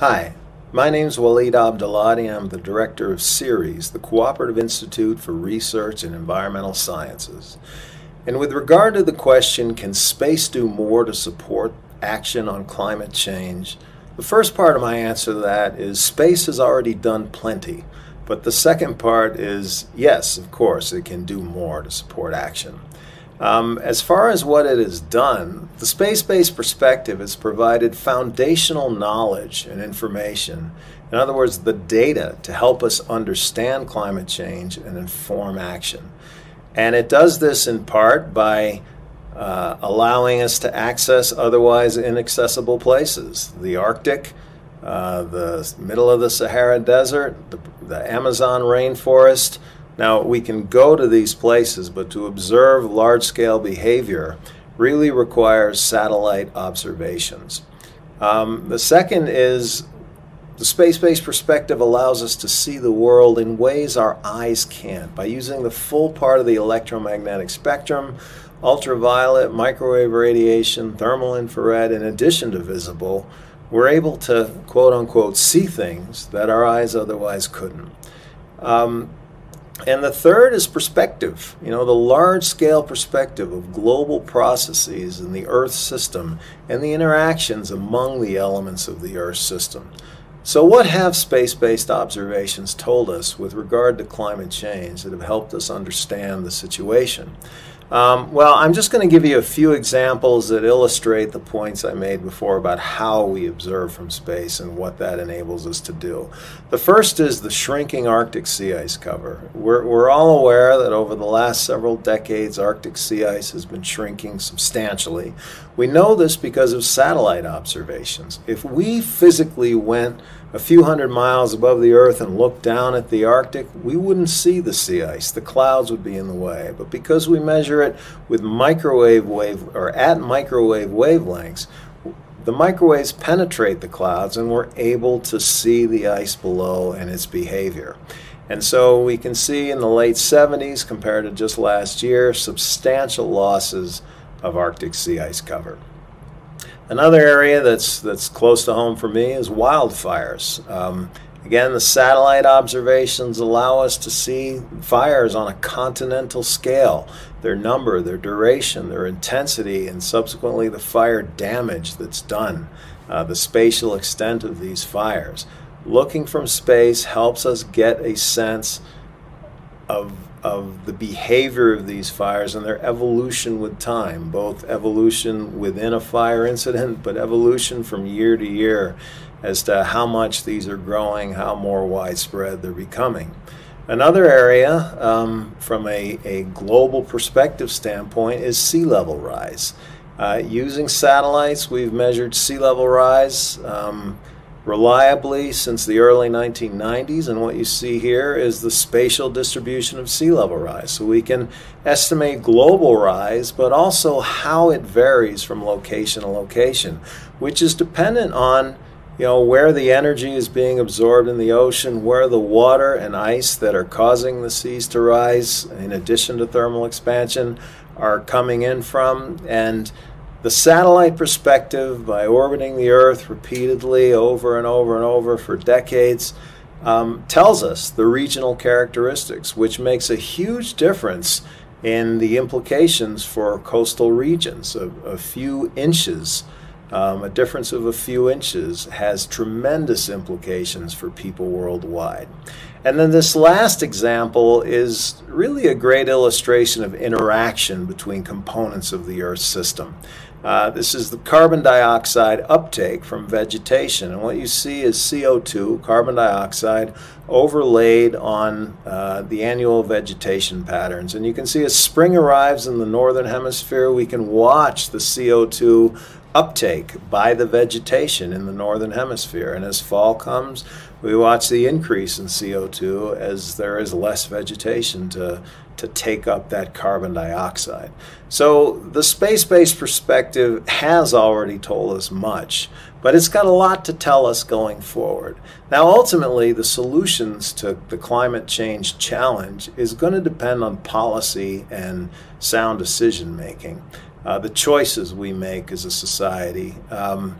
Hi, my name is Waleed Abdalati. I'm the director of CIRES, the Cooperative Institute for Research in Environmental Sciences. And with regard to the question, can space do more to support action on climate change? The first part of my answer to that is space has already done plenty. But the second part is yes, of course, it can do more to support action. Um, as far as what it has done, the space based perspective has provided foundational knowledge and information. In other words, the data to help us understand climate change and inform action. And it does this in part by uh, allowing us to access otherwise inaccessible places the Arctic, uh, the middle of the Sahara Desert, the, the Amazon rainforest now, we can go to these places, but to observe large scale behavior really requires satellite observations. Um, the second is the space based perspective allows us to see the world in ways our eyes can't by using the full part of the electromagnetic spectrum, ultraviolet, microwave radiation, thermal infrared, in addition to visible. We're able to quote unquote see things that our eyes otherwise couldn't. Um, and the third is perspective, you know, the large scale perspective of global processes in the Earth system and the interactions among the elements of the Earth system. So, what have space based observations told us with regard to climate change that have helped us understand the situation? Um, well, I'm just going to give you a few examples that illustrate the points I made before about how we observe from space and what that enables us to do. The first is the shrinking Arctic sea ice cover. We're, we're all aware that over the last several decades, Arctic sea ice has been shrinking substantially. We know this because of satellite observations. If we physically went a few hundred miles above the Earth and looked down at the Arctic, we wouldn't see the sea ice. The clouds would be in the way. But because we measure it with microwave wave or at microwave wavelengths, the microwaves penetrate the clouds and we're able to see the ice below and its behavior. And so we can see in the late 70s, compared to just last year, substantial losses of Arctic sea ice cover. Another area that's that's close to home for me is wildfires. Um, again, the satellite observations allow us to see fires on a continental scale, their number, their duration, their intensity, and subsequently the fire damage that's done, uh, the spatial extent of these fires. Looking from space helps us get a sense of of the behavior of these fires and their evolution with time, both evolution within a fire incident, but evolution from year to year as to how much these are growing, how more widespread they're becoming. Another area, um, from a, a global perspective standpoint, is sea level rise. Uh, using satellites, we've measured sea level rise. Um, reliably since the early 1990s. And what you see here is the spatial distribution of sea level rise. So we can estimate global rise, but also how it varies from location to location, which is dependent on you know where the energy is being absorbed in the ocean, where the water and ice that are causing the seas to rise, in addition to thermal expansion, are coming in from, and the satellite perspective by orbiting the Earth repeatedly over and over and over for decades um, tells us the regional characteristics, which makes a huge difference in the implications for coastal regions. A, a few inches, um, a difference of a few inches, has tremendous implications for people worldwide. And then this last example is really a great illustration of interaction between components of the Earth system. Uh, this is the carbon dioxide uptake from vegetation. And what you see is CO2, carbon dioxide, overlaid on uh, the annual vegetation patterns. And you can see as spring arrives in the northern hemisphere, we can watch the CO2 uptake by the vegetation in the northern hemisphere. And as fall comes, we watch the increase in CO2 as there is less vegetation to, to take up that carbon dioxide. So the space based perspective has already told us much, but it's got a lot to tell us going forward. Now, ultimately, the solutions to the climate change challenge is going to depend on policy and sound decision making, uh, the choices we make as a society. Um,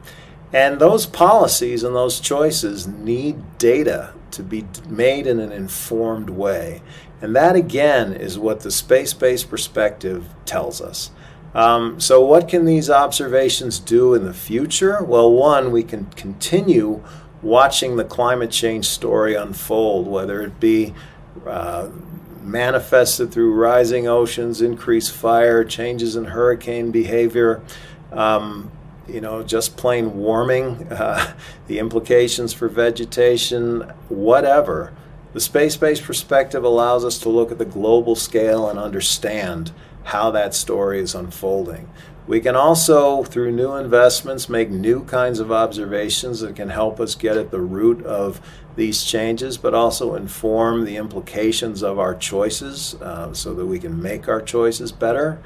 And those policies and those choices need data to be made in an informed way. And that again is what the space based perspective tells us. Um, so, what can these observations do in the future? Well, one, we can continue watching the climate change story unfold, whether it be uh, manifested through rising oceans, increased fire, changes in hurricane behavior. Um, you know, just plain warming, uh, the implications for vegetation, whatever. The space based perspective allows us to look at the global scale and understand how that story is unfolding. We can also, through new investments, make new kinds of observations that can help us get at the root of these changes, but also inform the implications of our choices uh, so that we can make our choices better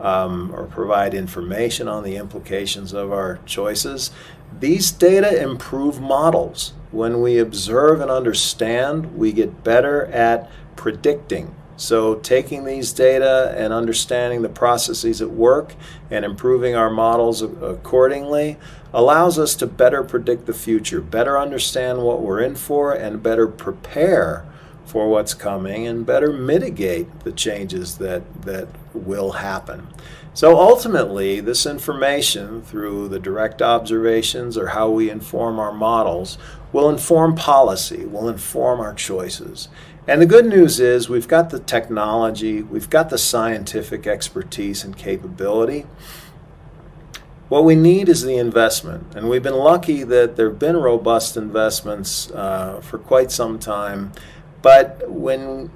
um, or provide information on the implications of our choices. These data improve models. When we observe and understand, we get better at predicting. So, taking these data and understanding the processes at work and improving our models accordingly allows us to better predict the future, better understand what we're in for, and better prepare for what's coming and better mitigate the changes that, that will happen. So ultimately, this information through the direct observations or how we inform our models will inform policy, will inform our choices. And the good news is we've got the technology, we've got the scientific expertise and capability. What we need is the investment, and we've been lucky that there have been robust investments uh, for quite some time but when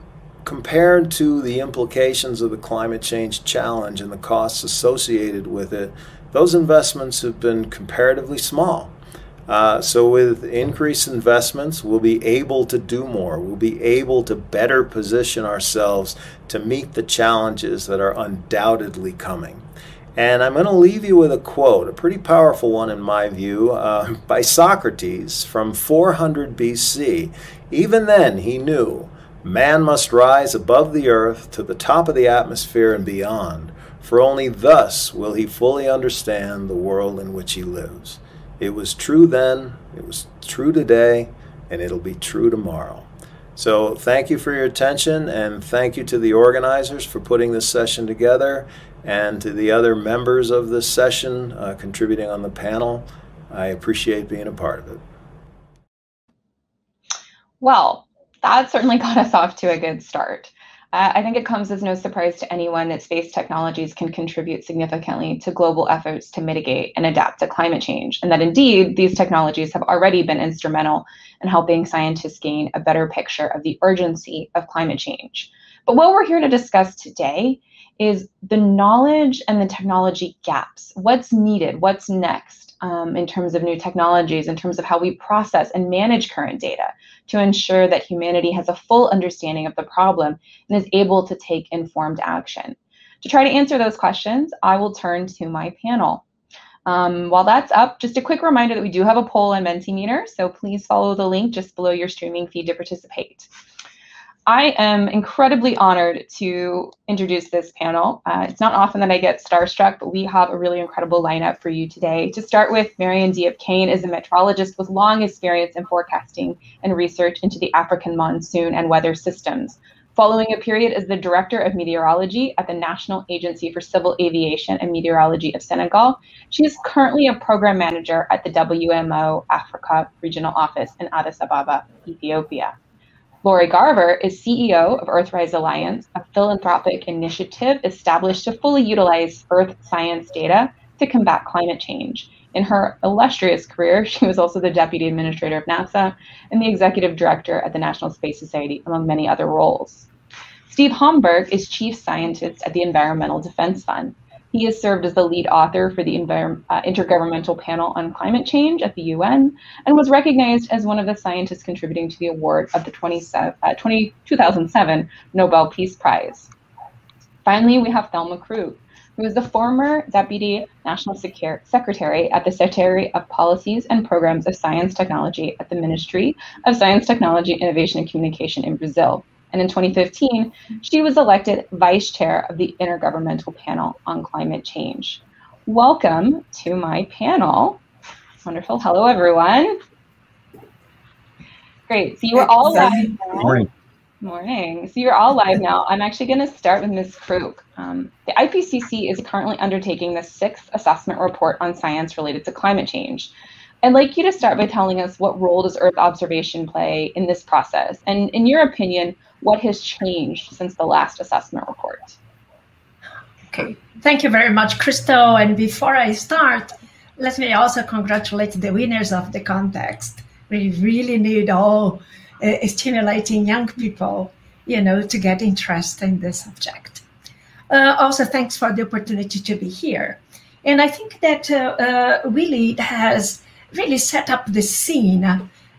compared to the implications of the climate change challenge and the costs associated with it, those investments have been comparatively small. Uh, so, with increased investments, we'll be able to do more. We'll be able to better position ourselves to meet the challenges that are undoubtedly coming. And I'm going to leave you with a quote, a pretty powerful one in my view, uh, by Socrates from 400 BC. Even then, he knew man must rise above the earth to the top of the atmosphere and beyond, for only thus will he fully understand the world in which he lives. It was true then, it was true today, and it'll be true tomorrow. So, thank you for your attention, and thank you to the organizers for putting this session together and to the other members of this session uh, contributing on the panel. I appreciate being a part of it. Well, that certainly got us off to a good start. Uh, I think it comes as no surprise to anyone that space technologies can contribute significantly to global efforts to mitigate and adapt to climate change, and that indeed these technologies have already been instrumental in helping scientists gain a better picture of the urgency of climate change. But what we're here to discuss today is the knowledge and the technology gaps. What's needed? What's next um, in terms of new technologies, in terms of how we process and manage current data to ensure that humanity has a full understanding of the problem and is able to take informed action? To try to answer those questions, I will turn to my panel. Um, while that's up, just a quick reminder that we do have a poll on Mentimeter, so please follow the link just below your streaming feed to participate. I am incredibly honored to introduce this panel. Uh, it's not often that I get starstruck, but we have a really incredible lineup for you today. To start with, Mariane Diop Kane is a meteorologist with long experience in forecasting and research into the African monsoon and weather systems. Following a period as the Director of Meteorology at the National Agency for Civil Aviation and Meteorology of Senegal, she is currently a program manager at the WMO Africa Regional Office in Addis Ababa, Ethiopia. Lori Garver is CEO of Earthrise Alliance, a philanthropic initiative established to fully utilize Earth science data to combat climate change. In her illustrious career, she was also the deputy administrator of NASA and the executive director at the National Space Society, among many other roles. Steve Hamburg is chief scientist at the Environmental Defense Fund. He has served as the lead author for the Envir- uh, Intergovernmental Panel on Climate Change at the UN and was recognized as one of the scientists contributing to the award of the 20, uh, 20, 2007 Nobel Peace Prize. Finally, we have Thelma Krug, who is the former Deputy National Secretary at the Secretary of Policies and Programs of Science Technology at the Ministry of Science, Technology, Innovation, and Communication in Brazil. And in 2015, she was elected vice chair of the Intergovernmental Panel on Climate Change. Welcome to my panel. Wonderful. Hello, everyone. Great. So you are all live now. Morning. Morning. So you're all live now. I'm actually going to start with Ms. Krug. Um, the IPCC is currently undertaking the sixth assessment report on science related to climate change. I'd like you to start by telling us what role does Earth observation play in this process? And in your opinion, what has changed since the last assessment report? Okay, thank you very much, Krystal. And before I start, let me also congratulate the winners of the contest. We really need all uh, stimulating young people, you know, to get interest in the subject. Uh, also, thanks for the opportunity to be here. And I think that uh, uh Willie has really set up the scene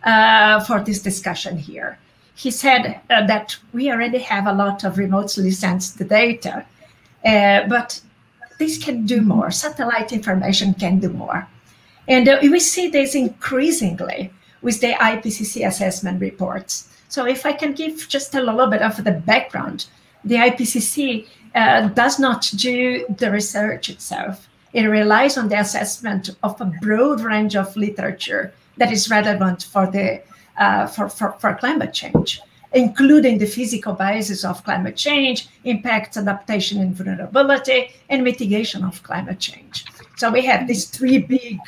uh, for this discussion here. He said uh, that we already have a lot of remotely sensed data, uh, but this can do more. Satellite information can do more. And uh, we see this increasingly with the IPCC assessment reports. So if I can give just a little bit of the background, the IPCC uh, does not do the research itself. It relies on the assessment of a broad range of literature that is relevant for the uh, for, for, for climate change, including the physical basis of climate change, impacts, adaptation and vulnerability, and mitigation of climate change. So we have these three big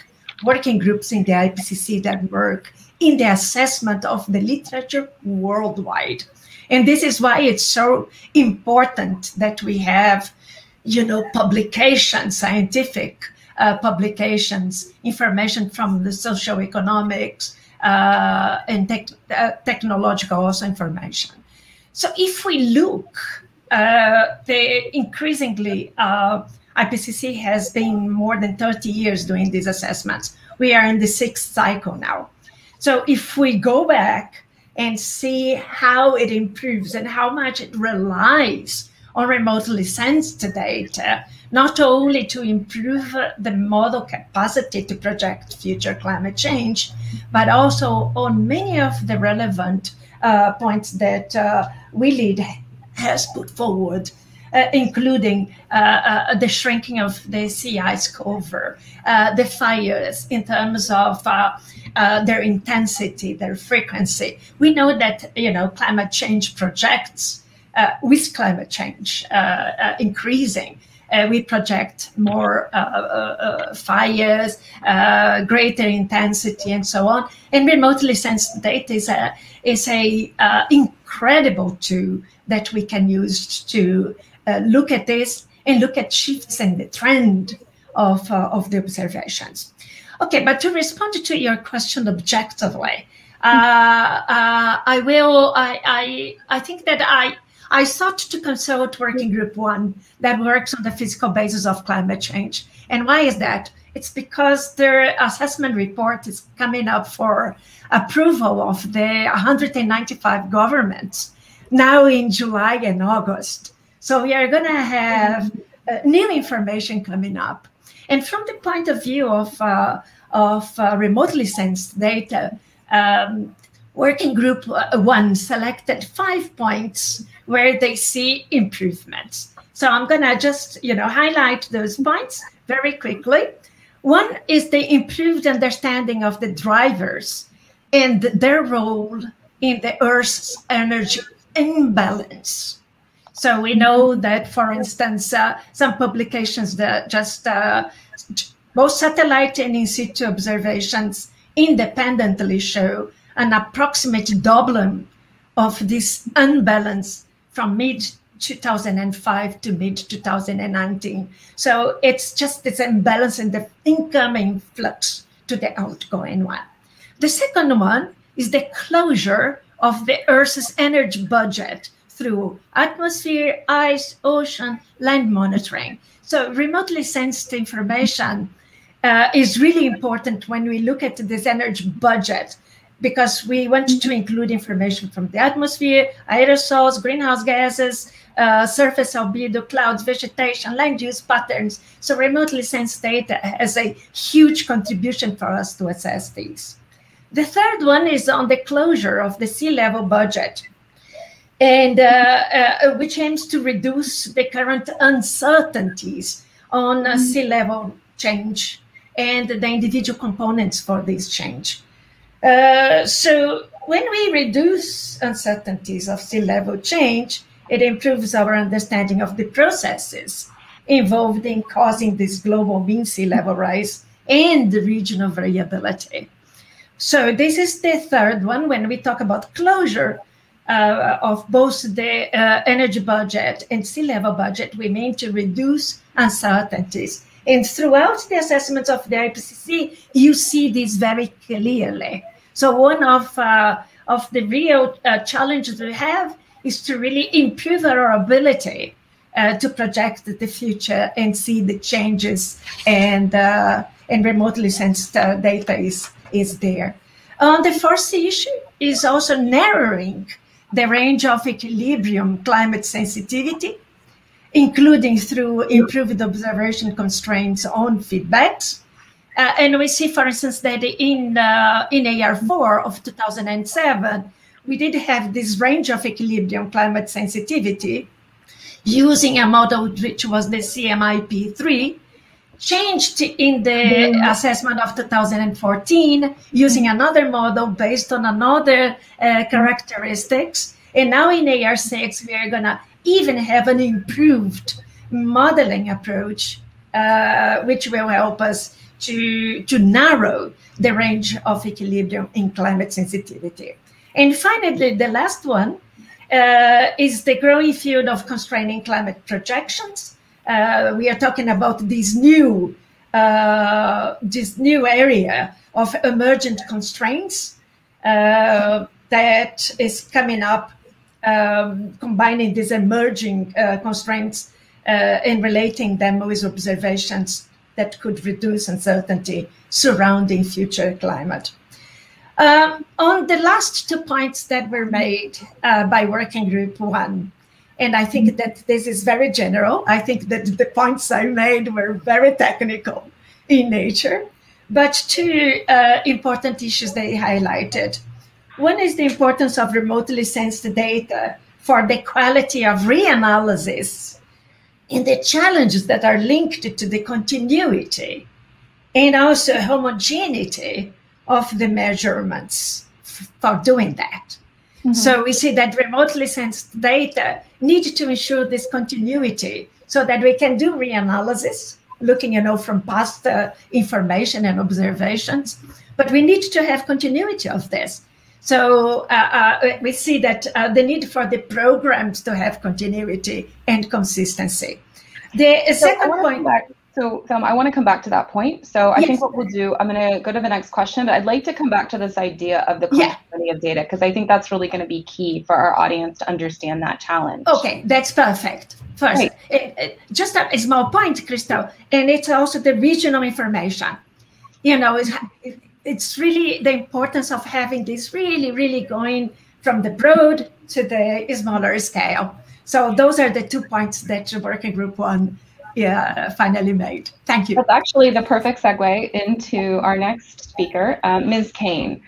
working groups in the IPCC that work in the assessment of the literature worldwide. And this is why it's so important that we have you know, publications, scientific uh, publications, information from the socioeconomics uh, and tech, uh, technological also information. So if we look, uh, the increasingly uh, IPCC has been more than 30 years doing these assessments. We are in the sixth cycle now. So if we go back and see how it improves and how much it relies on remotely sensed data, not only to improve the model capacity to project future climate change, but also on many of the relevant uh, points that uh, Willie has put forward. Uh, including uh, uh, the shrinking of the sea ice cover, uh, the fires in terms of their intensity, their frequency. We know that you know climate change projects with climate change uh, uh, we project more fires, greater intensity, and so on. And remotely sensed data is a is a incredible tool that we can use to look at this and look at shifts in the trend of, uh, of the observations. Okay, but to respond to your question objectively, uh, uh, I will. I, I I think that I I sought to consult Working Group One that works on the physical basis of climate change. And why is that? It's because their assessment report is coming up for approval of the 195 governments now in July and August. So we are going to have uh, new information coming up. And from the point of view of, uh, of uh, remotely sensed data, um, Working Group One selected five points where they see improvements. So I'm going to just, you know, highlight those points very quickly. One is the improved understanding of the drivers and their role in the Earth's energy imbalance. So we know that, for instance, uh, some publications that just uh, both satellite and in situ observations independently show an approximate doubling of this unbalance from mid 2005 to mid 2019. So it's just this imbalance in the incoming flux to the outgoing one. The second one is the closure of the Earth's energy budget through atmosphere, ice, ocean, land monitoring. So remotely sensed information uh, is really important when we look at this energy budget because we want to include information from the atmosphere, aerosols, greenhouse gases, uh, surface albedo, clouds, vegetation, land use patterns. So remotely sensed data has a huge contribution for us to assess these. The third one is on the closure of the sea level budget, and uh, uh, which aims to reduce the current uncertainties on uh, sea level change and the individual components for this change. Uh, so when we reduce uncertainties of sea level change, it improves our understanding of the processes involved in causing this global mean sea level rise and the regional variability. So this is the third one. When we talk about closure uh, of both the uh, energy budget and sea level budget, we mean to reduce uncertainties. And throughout the assessments of the IPCC, you see this very clearly. So one of uh, of the real uh, challenges we have is to really improve our ability uh, to project the future and see the changes and uh, and remotely sensed uh, data is is there. Uh, the first issue is also narrowing the range of equilibrium climate sensitivity, including through improved observation constraints on feedbacks uh, and we see, for instance, that in uh, in AR4 of 2007, we did have this range of equilibrium climate sensitivity using a model which was the CMIP3, changed in the mm. assessment of 2014 using another model based on another uh, characteristics. And now in AR6, we are going to even have an improved modeling approach, uh, which will help us to, to narrow the range of equilibrium in climate sensitivity. And finally, the last one uh, is the growing field of constraining climate projections. Uh, we are talking about this new, uh, this new area of emergent constraints uh, that is coming up, um, combining these emerging uh, constraints uh, and relating them with observations that could reduce uncertainty surrounding future climate. Um, on the last two points that were made uh, by Working Group One, and I think that this is very general. I think that the points I made were very technical in nature, but two uh, important issues they highlighted. One is the importance of remotely sensed data for the quality of reanalysis and the challenges that are linked to the continuity and also homogeneity of the measurements for doing that. Mm-hmm. So we see that remotely sensed data need to ensure this continuity so that we can do reanalysis, looking, you know, from past uh, information and observations. But we need to have continuity of this. So uh, uh, we see that uh, the need for the programs to have continuity and consistency. The so second point. So um, I want to come back to that point. So I yes. think what we'll do, I'm going to go to the next question, but I'd like to come back to this idea of the continuity yeah. of data because I think that's really going to be key for our audience to understand that challenge. Okay, that's perfect. First, right. it, it, just a, a small point, Krystal, and it's also the regional information. You know, it's, really the importance of having this really, really going from the broad to the smaller scale. So those are the two points that the working group one yeah, finally made. Thank you. That's actually the perfect segue into our next speaker, uh, Ms. Kane.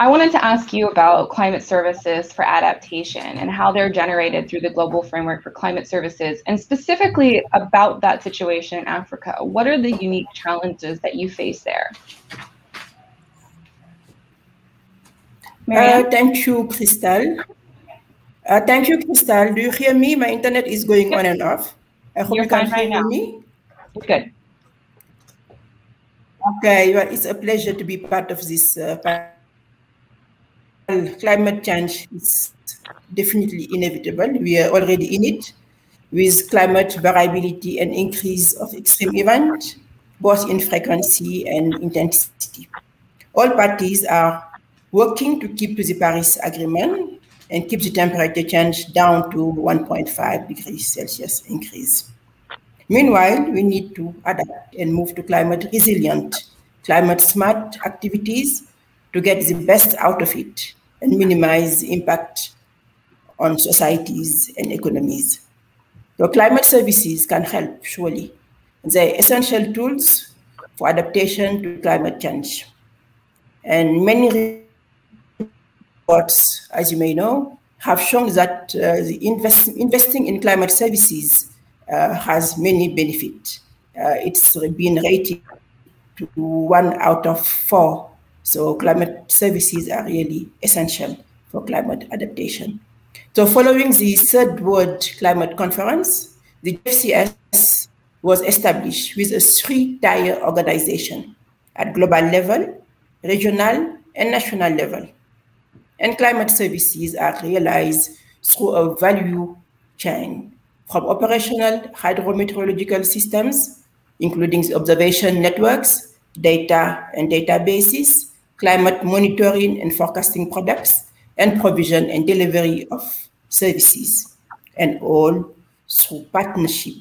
I wanted to ask you about climate services for adaptation and how they're generated through the Global Framework for Climate Services, and specifically about that situation in Africa. What are the unique challenges that you face there? Uh, thank you, Krystal. Uh, thank you, Krystal. Do you hear me? My internet is going on and off. I hope You're you can hear me. Good. Okay, well, it's a pleasure to be part of this uh, Climate change is definitely inevitable. We are already in it with climate variability and increase of extreme events, both in frequency and intensity. All parties are working to keep to the Paris Agreement and keep the temperature change down to 1.5 degrees Celsius increase. Meanwhile, we need to adapt and move to climate resilient, climate smart activities to get the best out of it and minimize impact on societies and economies. The climate services can help, surely. They're essential tools for adaptation to climate change. And many reports, as you may know, have shown that uh, invest, investing in climate services uh, has many benefits. Uh, it's been rated to one out of four. So climate services are really essential for climate adaptation. So following the third World Climate Conference, the GFCS was established with a three-tier organization at global level, regional, and national level. And climate services are realized through a value chain from operational hydrometeorological systems, including observation networks, data and databases, climate monitoring and forecasting products, and provision and delivery of services, and all through partnership,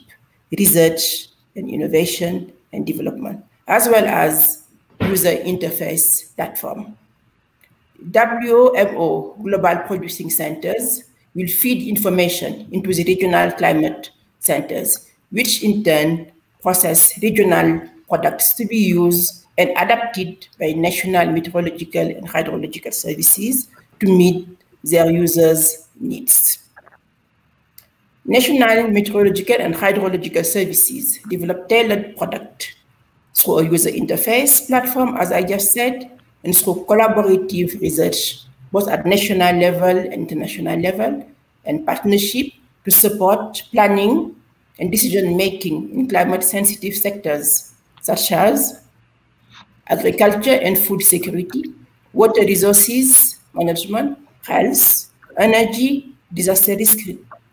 research, and innovation and development, as well as user interface platform. WMO, Global Producing Centers, will feed information into the regional climate centers, which in turn process regional products to be used and adapted by national meteorological and hydrological services to meet their users' needs. National meteorological and hydrological services develop tailored product through a user interface platform, as I just said, and through collaborative research, both at national level and international level, and partnership to support planning and decision-making in climate-sensitive sectors, such as agriculture and food security, water resources management, health, energy, disaster risk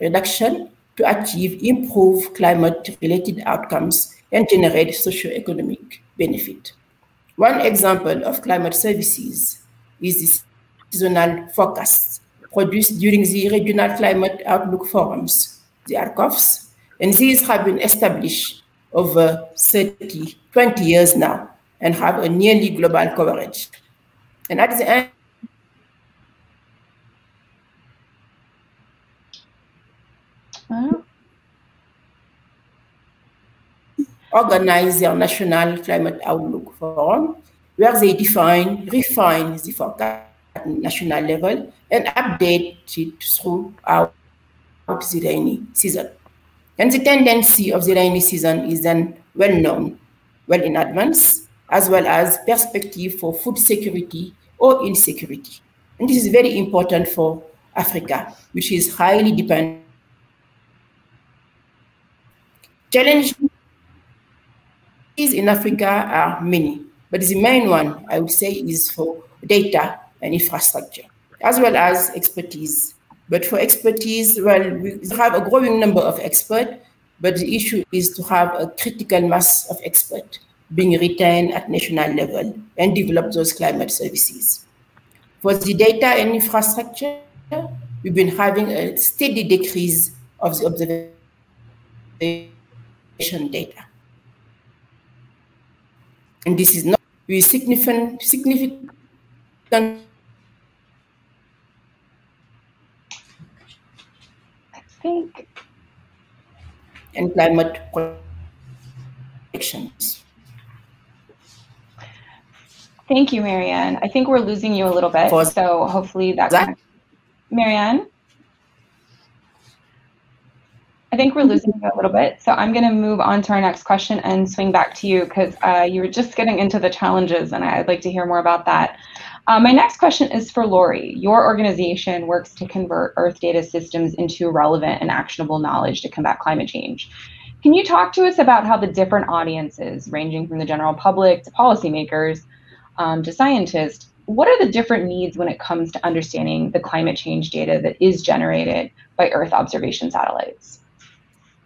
reduction to achieve improved climate-related outcomes and generate socio-economic benefit. One example of climate services is the seasonal forecasts produced during the Regional Climate Outlook Forums, the RCOFs, and these have been established over 30, 20 years now and have a nearly global coverage. And at the organize their National Climate Outlook Forum, where they define, refine the forecast at national level and update it throughout the rainy season. And the tendency of the rainy season is then well known, well in advance, as well as perspective for food security or insecurity. And this is very important for Africa, which is highly dependent. Challenges in Africa are many, but the main one I would say is for data and infrastructure, as well as expertise. But for expertise, well, we have a growing number of experts, but the issue is to have a critical mass of experts being retained at national level and develop those climate services. For the data and infrastructure, we've been having a steady decrease of the observation data. And this is not with significant, significant I think. And climate actions. Thank you, Mariane. I think we're losing you a little bit, so hopefully that. that Mariane? I think we're losing you a little bit, so I'm going to move on to our next question and swing back to you because uh, you were just getting into the challenges, and I'd like to hear more about that. Uh, my next question is for Lori. Your organization works to convert Earth data systems into relevant and actionable knowledge to combat climate change. Can you talk to us about how the different audiences, ranging from the general public to policymakers um, to scientists, what are the different needs when it comes to understanding the climate change data that is generated by Earth observation satellites?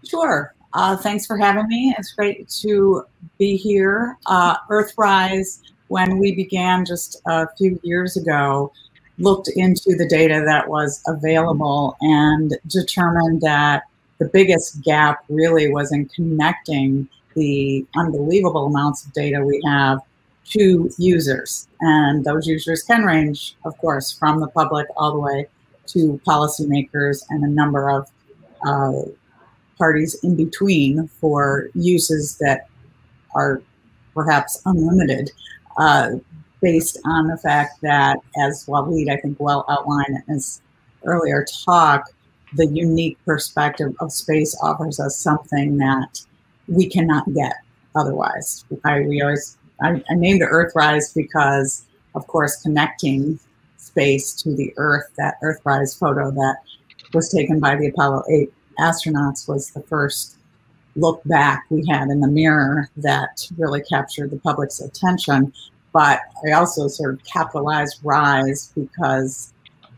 Sure. Uh, thanks for having me. It's great to be here. Uh, Earthrise when we began just a few years ago, looked into the data that was available and determined that the biggest gap really was in connecting the unbelievable amounts of data we have to users. And those users can range, of course, from the public all the way to policymakers and a number of uh, parties in between for uses that are perhaps unlimited uh, based on the fact that, as Waleed, I think, well outlined in his earlier talk, the unique perspective of space offers us something that we cannot get otherwise. I, we always I, I named Earthrise because, of course, connecting space to the Earth, that Earthrise photo that was taken by the Apollo 8 astronauts was the first look back we had in the mirror that really captured the public's attention. But I also sort of capitalized RISE because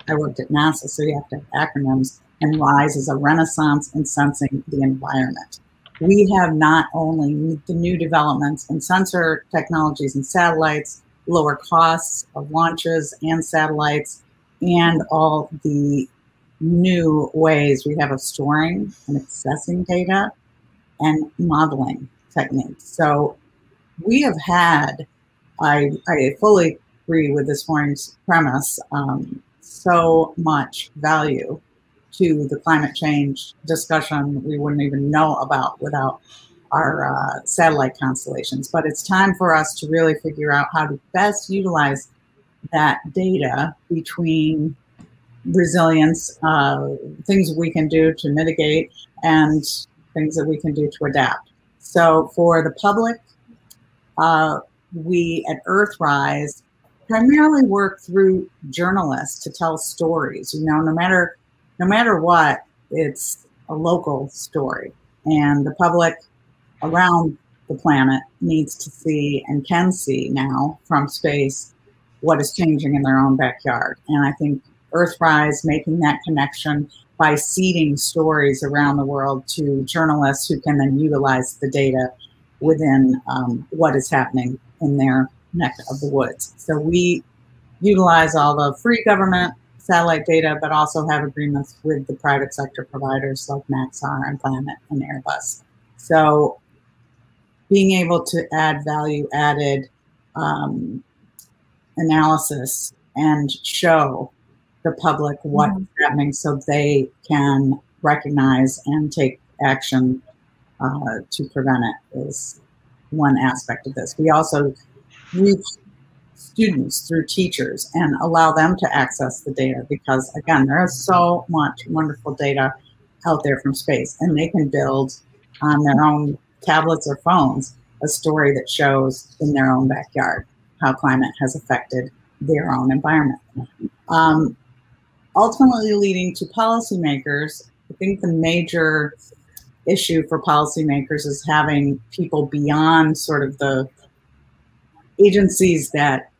I worked at NASA, so you have to have acronyms. And RISE is a renaissance in sensing the environment. We have not only the new developments in sensor technologies and satellites, lower costs of launches and satellites, and all the new ways we have of storing and accessing data and modeling techniques. So we have had, I, I fully agree with this morning's premise, um, so much value to the climate change discussion we wouldn't even know about without our uh, satellite constellations. But it's time for us to really figure out how to best utilize that data between resilience, uh, things we can do to mitigate, and things that we can do to adapt. So for the public, uh, we at Earthrise primarily work through journalists to tell stories. You know, no matter no matter what, it's a local story, and the public around the planet needs to see and can see now from space what is changing in their own backyard. And I think Earthrise making that connection by seeding stories around the world to journalists who can then utilize the data within um, what is happening in their neck of the woods. So we utilize all the free government satellite data, but also have agreements with the private sector providers like Maxar and Planet and Airbus. So being able to add value added um, analysis and show the public what's mm-hmm. happening so they can recognize and take action uh, to prevent it is one aspect of this. We also reach students through teachers and allow them to access the data because again, there is so much wonderful data out there from space and they can build on their own tablets or phones a story that shows in their own backyard how climate has affected their own environment. Um, ultimately leading to policymakers, I think the major issue for policymakers is having people beyond sort of the agencies that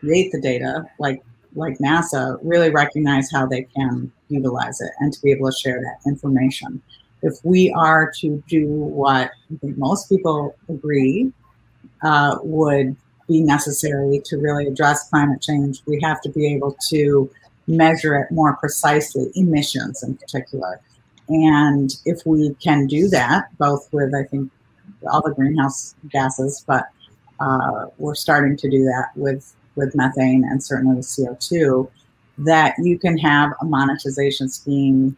create the data, like like NASA, really recognize how they can utilize it and to be able to share that information. If we are to do what I think most people agree uh, would be necessary to really address climate change, we have to be able to measure it more precisely, emissions in particular. And if we can do that, both with, I think, all the greenhouse gases, but uh, we're starting to do that with, with methane and certainly with CO2, that you can have a monetization scheme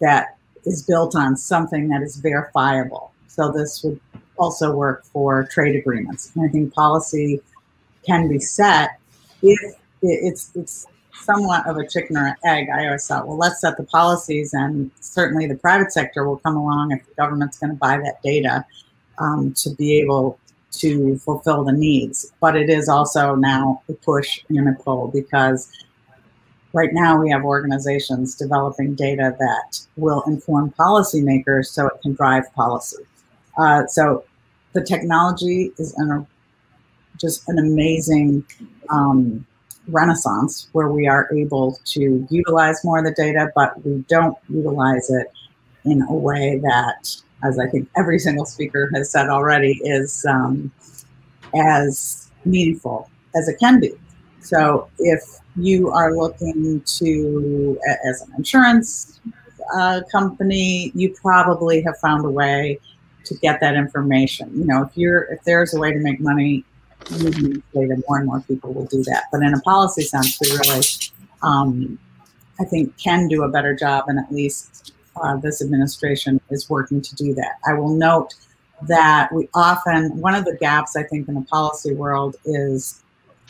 that is built on something that is verifiable. So this would also work for trade agreements. And I think policy can be set if it's it's somewhat of a chicken or an egg. I always thought, well, let's set the policies, and certainly the private sector will come along if the government's going to buy that data um, to be able to fulfill the needs. But it is also now a push and a pull because right now we have organizations developing data that will inform policymakers so it can drive policy. Uh, so the technology is an, just an amazing um, renaissance where we are able to utilize more of the data, but we don't utilize it in a way that, as I think every single speaker has said already, is um, as meaningful as it can be. So if you are looking to, as an insurance uh, company, you probably have found a way to get that information. You know, if you're if there's a way to make money more and more people will do that. But in a policy sense, we really, um, I think, can do a better job, and at least uh, this administration is working to do that. I will note that we often one of the gaps I think in the policy world is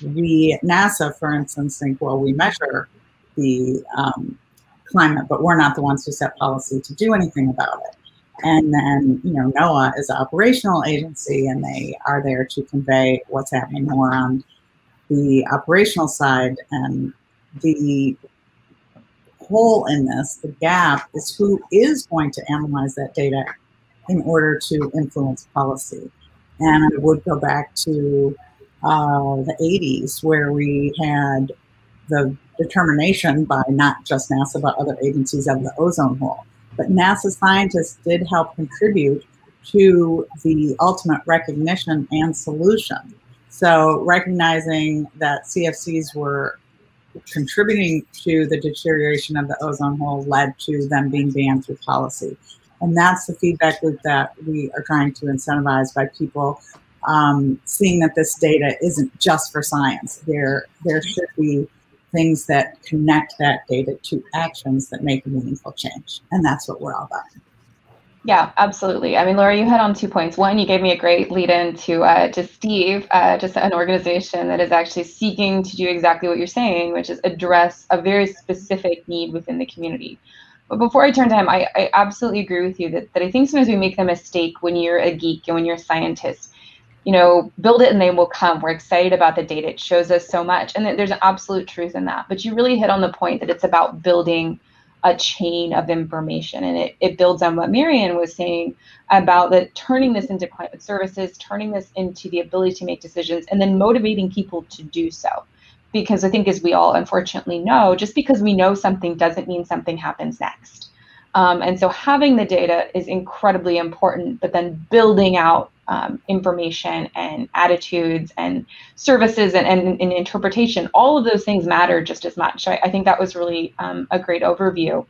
we NASA, for instance, think well we measure the um, climate, but we're not the ones who set policy to do anything about it. And then, you know, NOAA is an operational agency and they are there to convey what's happening more on the operational side. And the hole in this, the gap, is who is going to analyze that data in order to influence policy. And I would go back to uh, the 80s where we had the determination by not just NASA but other agencies of the ozone hole. But NASA scientists did help contribute to the ultimate recognition and solution. So recognizing that CFCs were contributing to the deterioration of the ozone hole led to them being banned through policy. And that's the feedback loop that we are trying to incentivize by people um, seeing that this data isn't just for science. There, there should be things that connect that data to actions that make a meaningful change. And that's what we're all about. Yeah, absolutely. I mean, Lori, you hit on two points. One, you gave me a great lead in to, uh, to Steve, uh, just an organization that is actually seeking to do exactly what you're saying, which is address a very specific need within the community. But before I turn to him, I, I absolutely agree with you that, that I think sometimes we make the mistake when you're a geek and when you're a scientist you know, build it and they will come. We're excited about the data. It shows us so much. And there's an absolute truth in that. But you really hit on the point that it's about building a chain of information. And it, it builds on what Mariane was saying about that turning this into climate services, turning this into the ability to make decisions, and then motivating people to do so. Because I think, as we all unfortunately know, just because we know something doesn't mean something happens next. Um, and so having the data is incredibly important, but then building out um, information and attitudes and services and, and, and, interpretation, all of those things matter just as much. I, I think that was really um, a great overview.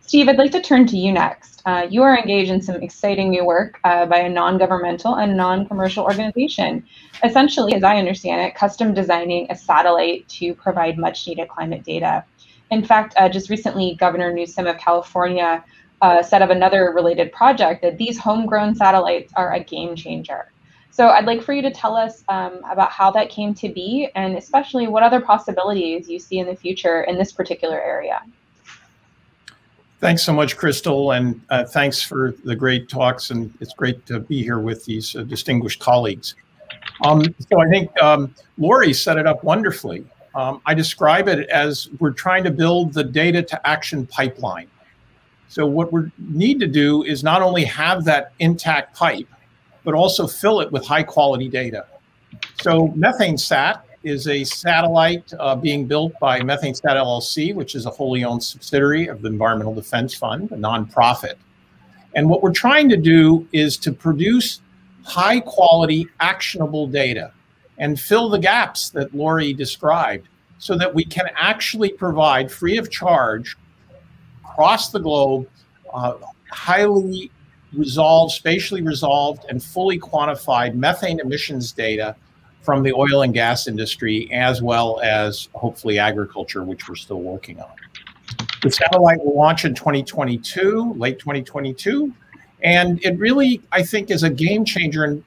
Steve, I'd like to turn to you next. Uh, you are engaged in some exciting new work uh, by a non-governmental and non-commercial organization. Essentially, as I understand it, custom designing a satellite to provide much needed climate data. In fact, uh, just recently, Governor Newsom of California uh, set of another related project that these homegrown satellites are a game changer. So I'd like for you to tell us um, about how that came to be and especially what other possibilities you see in the future in this particular area. Thanks so much, Krystal, and uh, thanks for the great talks. And it's great to be here with these uh, distinguished colleagues. Um, so I think um, Lori set it up wonderfully. Um, I describe it as we're trying to build the data to action pipeline. So what we need to do is not only have that intact pipe, but also fill it with high quality data. So MethaneSat is a satellite uh, being built by MethaneSat LLC, which is a wholly owned subsidiary of the Environmental Defense Fund, a nonprofit. And what we're trying to do is to produce high quality, actionable data and fill the gaps that Lori described so that we can actually provide free of charge across the globe, uh, highly resolved, spatially resolved, and fully quantified methane emissions data from the oil and gas industry, as well as hopefully agriculture, which we're still working on. The satellite will launch in 2022, late 2022. And it really, I think, is a game changer in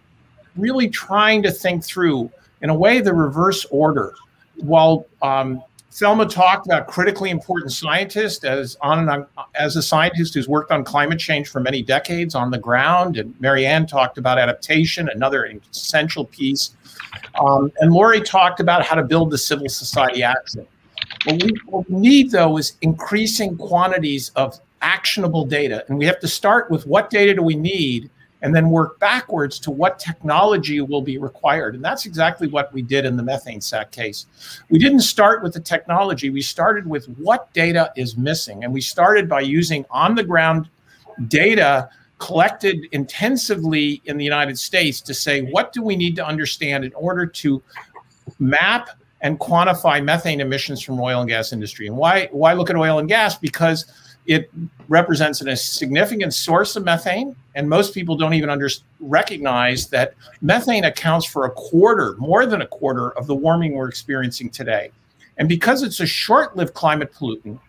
really trying to think through, in a way, the reverse order. While um, Thelma talked about critically important scientists as on, on as a scientist who's worked on climate change for many decades on the ground, and Mariane talked about adaptation, another essential piece. Um, and Lori talked about how to build the civil society action. What we, what we need, though, is increasing quantities of actionable data, and we have to start with what data do we need and then work backwards to what technology will be required. And that's exactly what we did in the MethaneSat case. We didn't start with the technology, we started with what data is missing. And we started by using on the ground data collected intensively in the United States to say, what do we need to understand in order to map and quantify methane emissions from oil and gas industry? And why, why look at oil and gas? Because it represents a significant source of methane, and most people don't even under, recognize that methane accounts for a quarter, more than a quarter, of the warming we're experiencing today. And because it's a short lived climate pollutant,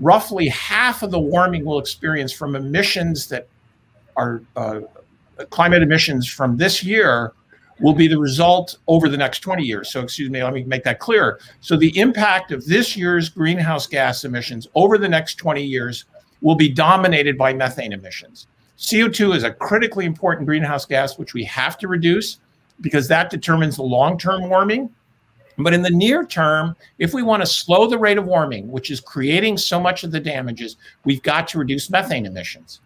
roughly half of the warming we'll experience from emissions that are uh, climate emissions from this year will be the result over the next 20 years. So, excuse me, let me make that clear. So, the impact of this year's greenhouse gas emissions over the next 20 years will be dominated by methane emissions. CO2 is a critically important greenhouse gas, which we have to reduce because that determines the long term warming. But in the near term, if we want to slow the rate of warming, which is creating so much of the damages, we've got to reduce methane emissions.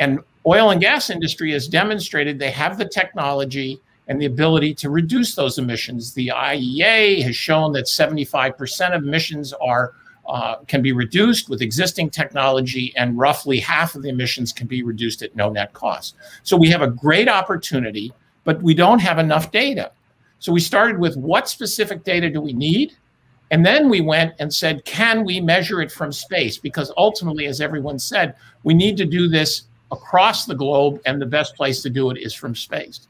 And oil and gas industry has demonstrated they have the technology and the ability to reduce those emissions. The IEA has shown that 75% of emissions are uh, can be reduced with existing technology, and roughly half of the emissions can be reduced at no net cost. So we have a great opportunity, but we don't have enough data. So we started with what specific data do we need? And then we went and said, can we measure it from space? Because ultimately, as everyone said, we need to do this across the globe, and the best place to do it is from space.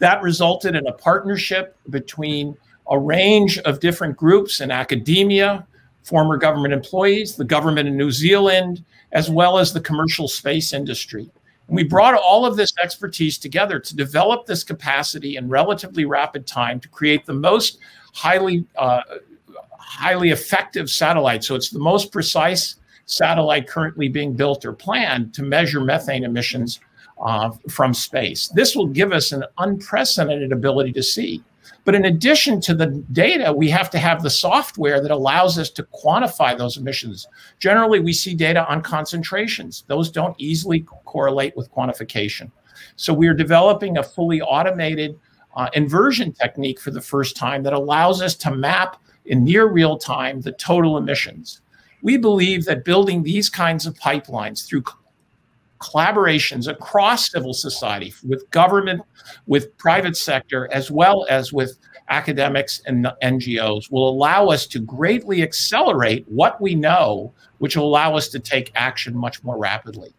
That resulted in a partnership between a range of different groups in academia, former government employees, the government in New Zealand, as well as the commercial space industry. And we brought all of this expertise together to develop this capacity in relatively rapid time to create the most highly uh, highly effective satellite. So it's the most precise satellite currently being built or planned to measure methane emissions uh, from space. This will give us an unprecedented ability to see. But in addition to the data, we have to have the software that allows us to quantify those emissions. Generally, we see data on concentrations. Those don't easily correlate with quantification. So we are developing a fully automated uh, inversion technique for the first time that allows us to map in near real time the total emissions. We believe that building these kinds of pipelines through collaborations across civil society with government, with private sector, as well as with academics and NGOs will allow us to greatly accelerate what we know, which will allow us to take action much more rapidly.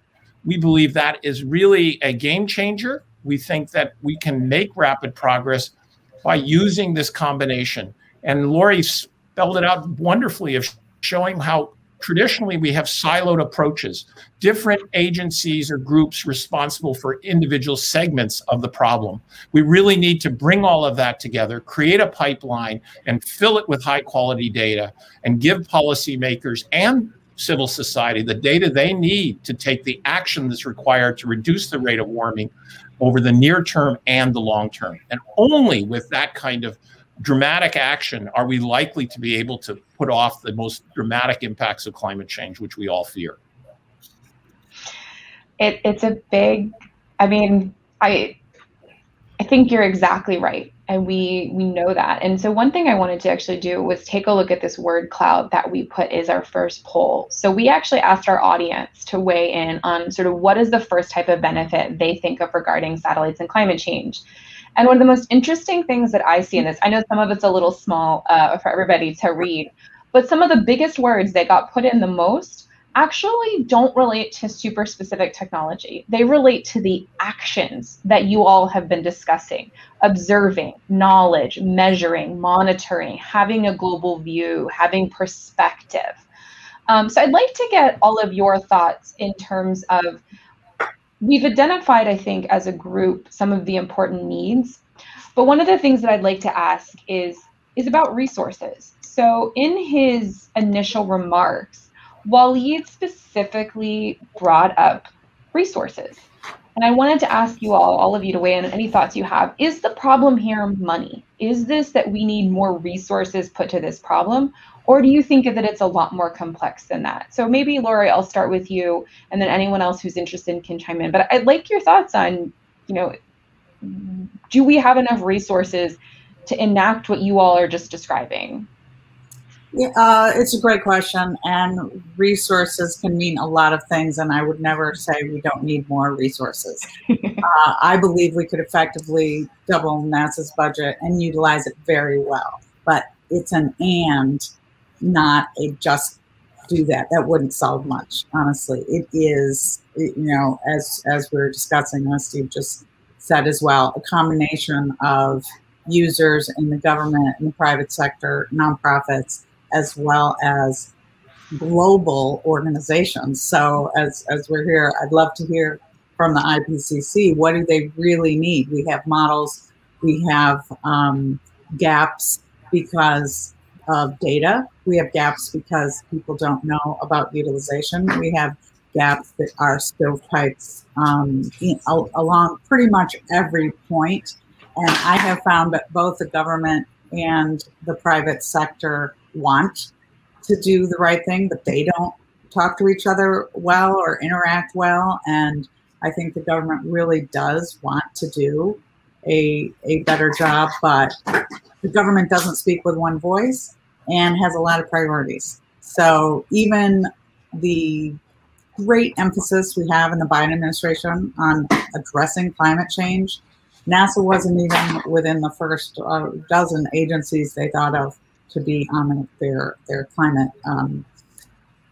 We believe that is really a game changer. We think that we can make rapid progress by using this combination. And Lori spelled it out wonderfully of showing how traditionally we have siloed approaches, different agencies or groups responsible for individual segments of the problem. We really need to bring all of that together, create a pipeline, and fill it with high quality data and give policymakers and civil society the data they need to take the action that's required to reduce the rate of warming over the near term and the long term. And only with that kind of dramatic action are we likely to be able to put off the most dramatic impacts of climate change, which we all fear? It, it's a big, I mean, I, I think you're exactly right. And we we know that. And so one thing I wanted to actually do was take a look at this word cloud that we put as our first poll. So we actually asked our audience to weigh in on sort of what is the first type of benefit they think of regarding satellites and climate change. And one of the most interesting things that I see in this, I know some of it's a little small uh, for everybody to read, but some of the biggest words that got put in the most actually don't relate to super specific technology. They relate to the actions that you all have been discussing observing, knowledge, measuring, monitoring, having a global view, having perspective. Um, so I'd like to get all of your thoughts in terms of we've identified, I think, as a group, some of the important needs. But one of the things that I'd like to ask is is about resources. So in his initial remarks, Waleed specifically brought up resources. And I wanted to ask you all, all of you to weigh in any thoughts you have. Is the problem here money? Is this that we need more resources put to this problem? Or do you think that it's a lot more complex than that? So maybe, Lori, I'll start with you, and then anyone else who's interested can chime in. But I'd like your thoughts on, you know, do we have enough resources to enact what you all are just describing? Yeah, uh, it's a great question, and resources can mean a lot of things. And I would never say we don't need more resources. uh, I believe we could effectively double NASA's budget and utilize it very well. But it's an and not a just do that. That wouldn't solve much, honestly. It is, you know, as as we are discussing, as Steve just said as well, a combination of users in the government and the private sector, nonprofits, as well as global organizations. So as as we're here, I'd love to hear from the IPCC. What do they really need? We have models, we have um, gaps because of data. We have gaps because people don't know about utilization. We have gaps that are stovepipes um, along pretty much every point. And I have found that both the government and the private sector want to do the right thing, but they don't talk to each other well or interact well. And I think the government really does want to do a, a better job, but the government doesn't speak with one voice and has a lot of priorities. So even the great emphasis we have in the Biden administration on addressing climate change, NASA wasn't even within the first uh, dozen agencies they thought of to be on their their climate um,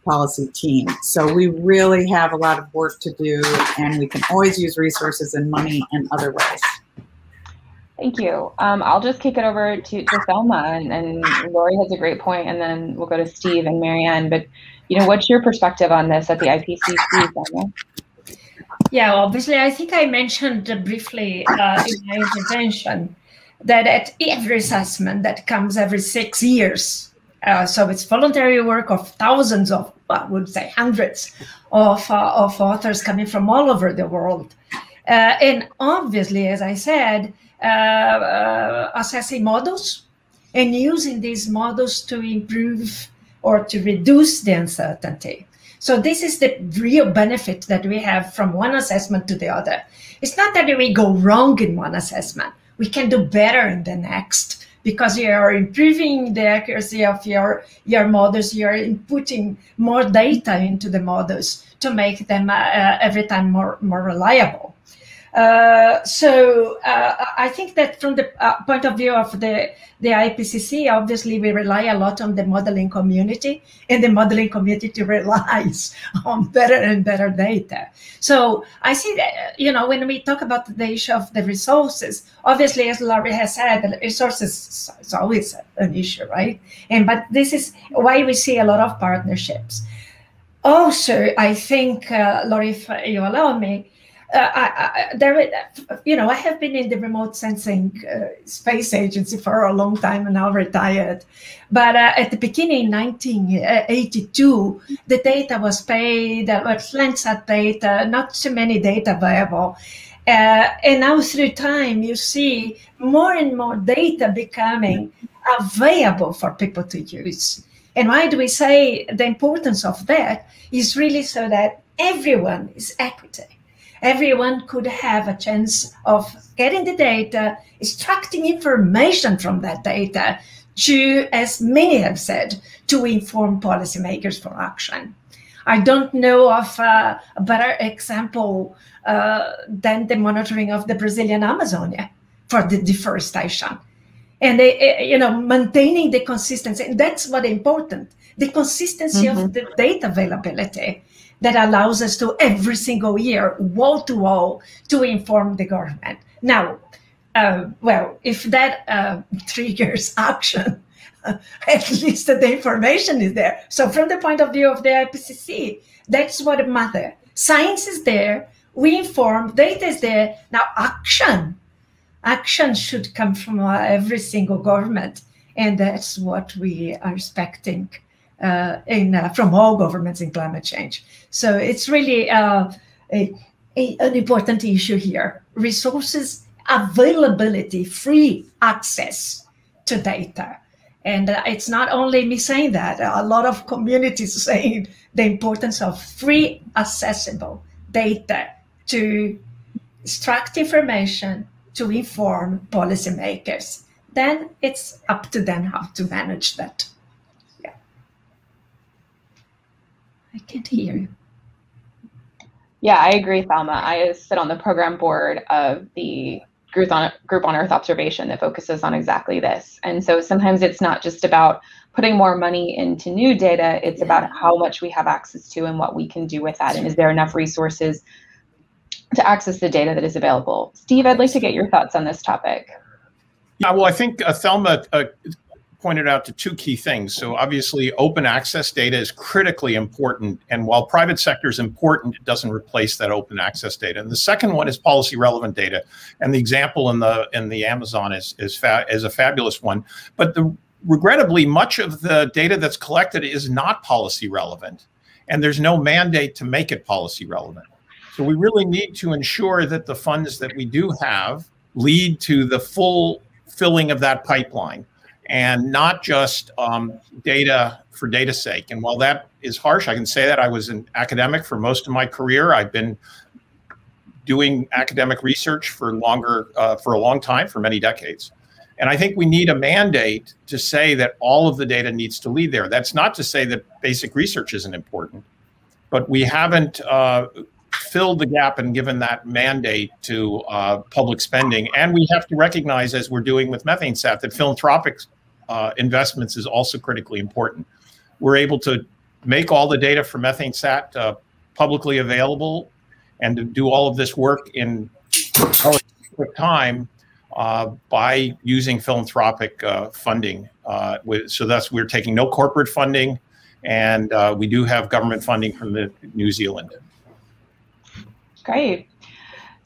policy team. So we really have a lot of work to do, and we can always use resources and money in other ways. Thank you. Um, I'll just kick it over to, to Thelma, and, and Lori has a great point, and then we'll go to Steve and Mariane. But, you know, what's your perspective on this at the IPCC, Thelma? Yeah, obviously, I think I mentioned briefly uh, in my intervention that at every assessment that comes every six years, uh, so it's voluntary work of thousands of, I would say hundreds of, uh, of authors coming from all over the world. Uh, and obviously, as I said, uh, uh, assessing models and using these models to improve or to reduce the uncertainty. So this is the real benefit that we have from one assessment to the other. It's not that we go wrong in one assessment. We can do better in the next because you are improving the accuracy of your, your models. You are inputting more data into the models to make them uh, every time more, more reliable. Uh, so uh, I think that from the uh, point of view of the, the IPCC, obviously we rely a lot on the modeling community, and the modeling community relies on better and better data. So I see that, you know, when we talk about the issue of the resources, obviously, as Lori has said, resources is always an issue, right? And but this is why we see a lot of partnerships. Also, I think, uh, Lori, if you allow me, uh, I, I, there, you know, I have been in the remote sensing uh, space agency for a long time and now retired. But uh, at the beginning, 1982, the data was paid, There uh, Landsat data, not so many data available. Uh, and now through time, you see more and more data becoming available for people to use. And why do we say the importance of that is really so that everyone is equitable everyone could have a chance of getting the data, extracting information from that data to, as many have said, to inform policymakers for action. I don't know of uh, a better example uh, than the monitoring of the Brazilian Amazonia for the deforestation. And they, you know, maintaining the consistency, and that's what important, the consistency mm-hmm. of the data availability that allows us to every single year, wall to wall, to inform the government. Now, uh, well, if that uh, triggers action, at least the information is there. So, from the point of view of the IPCC, that's what matters. Science is there, we inform, data is there. Now, action, action should come from uh, every single government, and that's what we are expecting in, uh, from all governments in climate change. So it's really uh, a, a, an important issue here. Resources availability, free access to data. And uh, it's not only me saying that, a lot of communities saying the importance of free, accessible data to extract information to inform policymakers. Then it's up to them how to manage that. I can't hear you. Yeah, I agree, Thelma. I sit on the program board of the group on group on Earth observation that focuses on exactly this. And so sometimes it's not just about putting more money into new data, it's yeah. about how much we have access to and what we can do with that. And is there enough resources to access the data that is available? Steve, I'd like to get your thoughts on this topic. Yeah, well, I think uh, Thelma uh, pointed out to two key things. So obviously, open access data is critically important, and while private sector is important, it doesn't replace that open access data. And the second one is policy relevant data, and the example in the in the Amazon is is is a fabulous one. But the regrettably, much of the data that's collected is not policy relevant. and there's no mandate to make it policy relevant. So we really need to ensure that the funds that we do have lead to the full filling of that pipeline and not just um, data for data sake. And while that is harsh, I can say that I was an academic for most of my career. I've been doing academic research for longer, uh, for a long time, for many decades. And I think we need a mandate to say that all of the data needs to lead there. That's not to say that basic research isn't important, but we haven't uh, filled the gap and given that mandate to uh, public spending. And we have to recognize, as we're doing with MethaneSat, that philanthropic uh, investments is also critically important. We're able to make all the data for MethaneSat uh, publicly available and to do all of this work in quick time uh, by using philanthropic uh, funding. Uh, so that's we're taking no corporate funding, and uh, we do have government funding from the New Zealand. Great.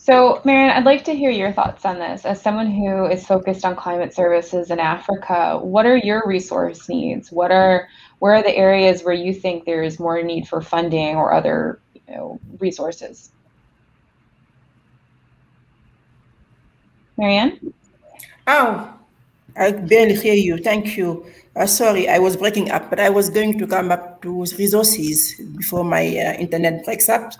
So, Mariane, I'd like to hear your thoughts on this. As someone who is focused on climate services in Africa, what are your resource needs? What are where are the areas where you think there is more need for funding or other you know, resources? Mariane? Oh, I barely hear you. Thank you. Uh, sorry, I was breaking up, but I was going to come up to resources before my uh, internet breaks up.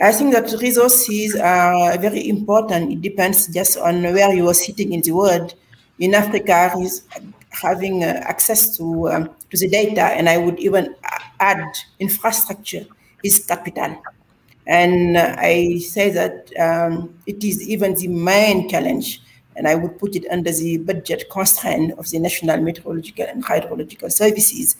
I think that resources are very important. It depends just on where you are sitting in the world. In Africa, is having uh, access to um, to the data, and I would even add infrastructure is capital. And uh, I say that um, it is even the main challenge, and I would put it under the budget constraint of the National Meteorological and Hydrological Services,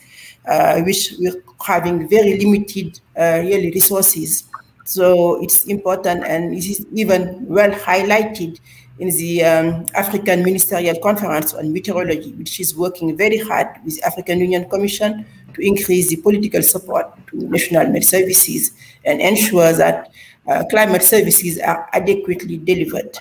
uh, which we're having very limited uh, really resources so it's important and it is even well highlighted in the um, African Ministerial Conference on Meteorology, which is working very hard with the African Union Commission to increase the political support to national met services and ensure that uh, climate services are adequately delivered.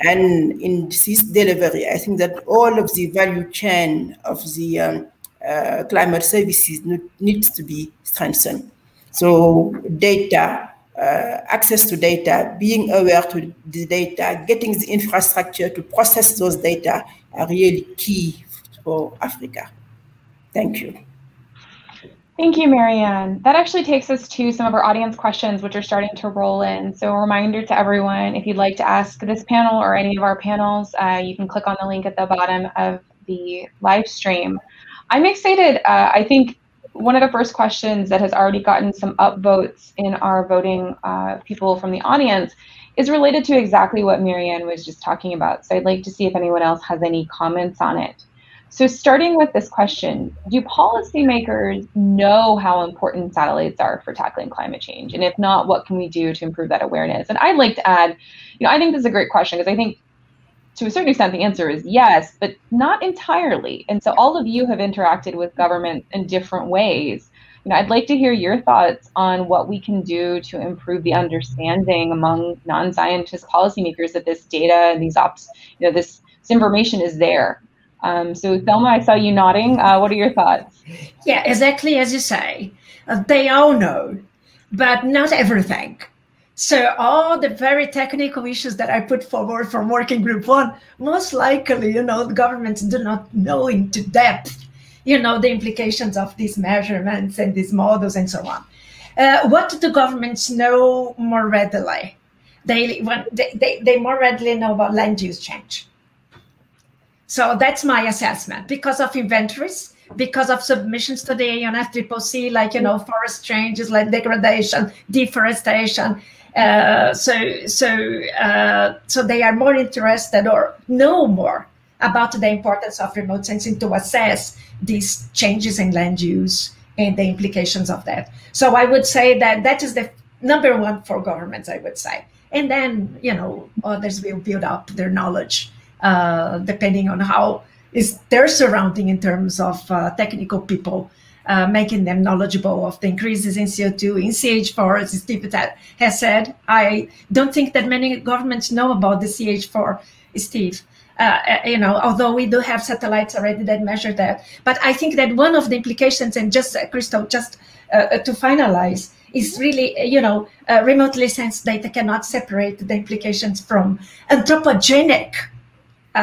And in this delivery, I think that all of the value chain of the um, uh, climate services needs to be strengthened. So data, uh, access to data, being aware to the data, getting the infrastructure to process those data are really key for Africa. Thank you. Thank you, Mariane. That actually takes us to some of our audience questions, which are starting to roll in. So a reminder to everyone, if you'd like to ask this panel or any of our panels, uh, you can click on the link at the bottom of the live stream. I'm excited. Uh, I think one of the first questions that has already gotten some upvotes in our voting uh, people from the audience is related to exactly what Mariane was just talking about. So I'd like to see if anyone else has any comments on it. So starting with this question, do policymakers know how important satellites are for tackling climate change? And if not, what can we do to improve that awareness? And I'd like to add, you know, I think this is a great question because I think to a certain extent, the answer is yes, but not entirely. And so all of you have interacted with government in different ways. You know, I'd like to hear your thoughts on what we can do to improve the understanding among non-scientist policymakers that this data and these ops, you know, this, this information is there. Um, so Thelma, I saw you nodding. Uh, what are your thoughts? Yeah, exactly as you say. Uh, they all know, but not everything. So all the very technical issues that I put forward from working group one, most likely, you know, the governments do not know into depth, you know, the implications of these measurements and these models and so on. Uh, what do the governments know more readily? They, when they, they, they more readily know about land use change. So that's my assessment because of inventories, because of submissions to the UNFCCC, like, you know, forest changes, like degradation, deforestation, uh, so so uh, so they are more interested or know more about the importance of remote sensing to assess these changes in land use and the implications of that. So I would say that that is the number one for governments. I would say, and then you know others will build up their knowledge uh, depending on how is their surrounding in terms of uh, technical people uh, making them knowledgeable of the increases in CO2, in CH4, as Steve has said. I don't think that many governments know about the CH4, Steve. Uh, uh, you know, although we do have satellites already that measure that. But I think that one of the implications, and just uh, Krystal, just uh, to finalize is really, you know, uh, remotely sensed data cannot separate the implications from anthropogenic, uh,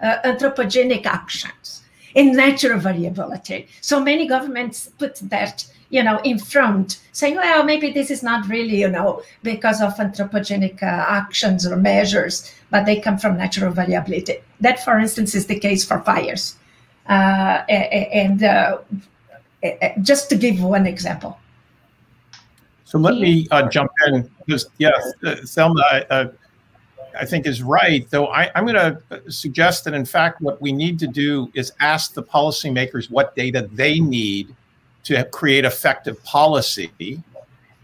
uh, anthropogenic actions in natural variability. So many governments put that, you know, in front, saying, well, maybe this is not really, you know, because of anthropogenic uh, actions or measures, but they come from natural variability. That, for instance, is the case for fires. Uh, and uh, just to give one example. So let me uh, jump in because yes, uh, Thelma, uh, I think is right. Though I, am going to suggest that in fact, what we need to do is ask the policymakers what data they need to create effective policy,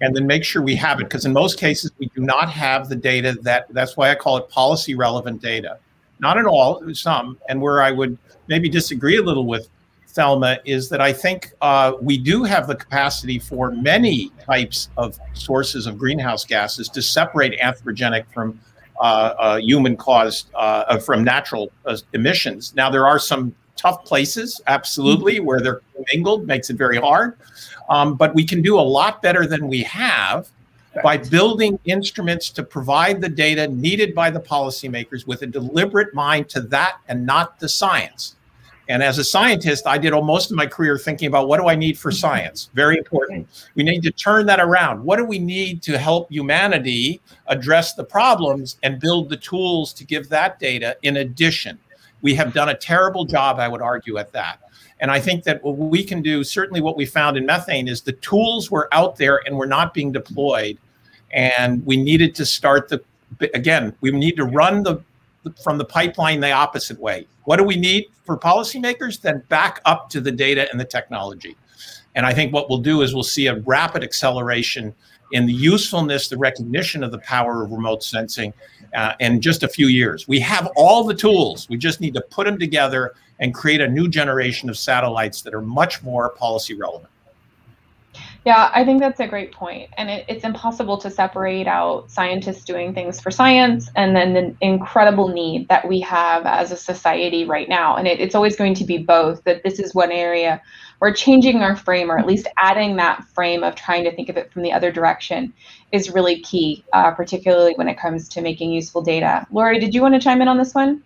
and then make sure we have it. Because in most cases, we do not have the data that. That's why I call it policy relevant data. Not at all, some, and where I would maybe disagree a little with Thelma, is that I think uh, we do have the capacity for many types of sources of greenhouse gases to separate anthropogenic from human caused, uh, uh, from natural uh, emissions. Now, there are some tough places, absolutely, mm-hmm. where they're mingled, makes it very hard. Um, but we can do a lot better than we have by building instruments to provide the data needed by the policymakers with a deliberate mind to that and not the science. And as a scientist, I did most of my career thinking about what do I need for mm-hmm. science? Very important. We need to turn that around. What do we need to help humanity address the problems and build the tools to give that data in addition? We have done a terrible job, I would argue, at that. And I think that what we can do, certainly what we found in methane, is the tools were out there and were not being deployed. And we needed to start the, again, we need to run the from the pipeline the opposite way. What do we need for policymakers? Then back up to the data and the technology. And I think what we'll do is we'll see a rapid acceleration in the usefulness, the recognition of the power of remote sensing uh, in just a few years. We have all the tools. We just need to put them together and create a new generation of satellites that are much more policy relevant. Yeah, I think that's a great point. And it, it's impossible to separate out scientists doing things for science and then the incredible need that we have as a society right now. And it, it's always going to be both, that this is one area where changing our frame, or at least adding that frame of trying to think of it from the other direction, is really key, uh, particularly when it comes to making useful data. Lori, did you want to chime in on this one?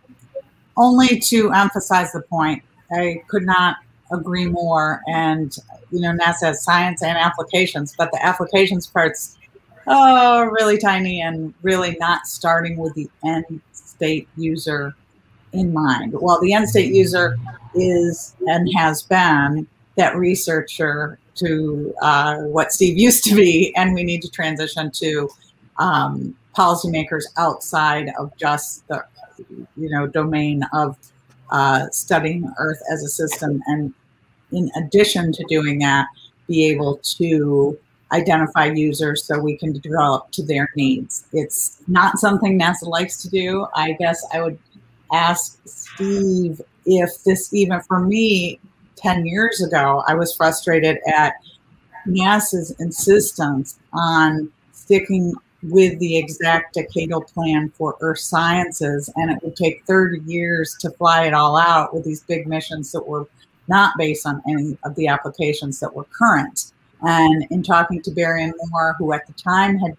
Only to emphasize the point. I could not agree more. And you know, NASA has science and applications, but the applications part's oh really tiny and really not starting with the end state user in mind. Well, the end state user is and has been that researcher to uh, what Steve used to be, and we need to transition to um, policymakers outside of just the you know domain of uh, studying Earth as a system and in addition to doing that, be able to identify users so we can develop to their needs. It's not something NASA likes to do. I guess I would ask Steve if this, even for me, 10 years ago, I was frustrated at NASA's insistence on sticking with the exact decadal plan for Earth sciences, and it would take 30 years to fly it all out with these big missions that were not based on any of the applications that were current. And in talking to Berrien Moore, who at the time had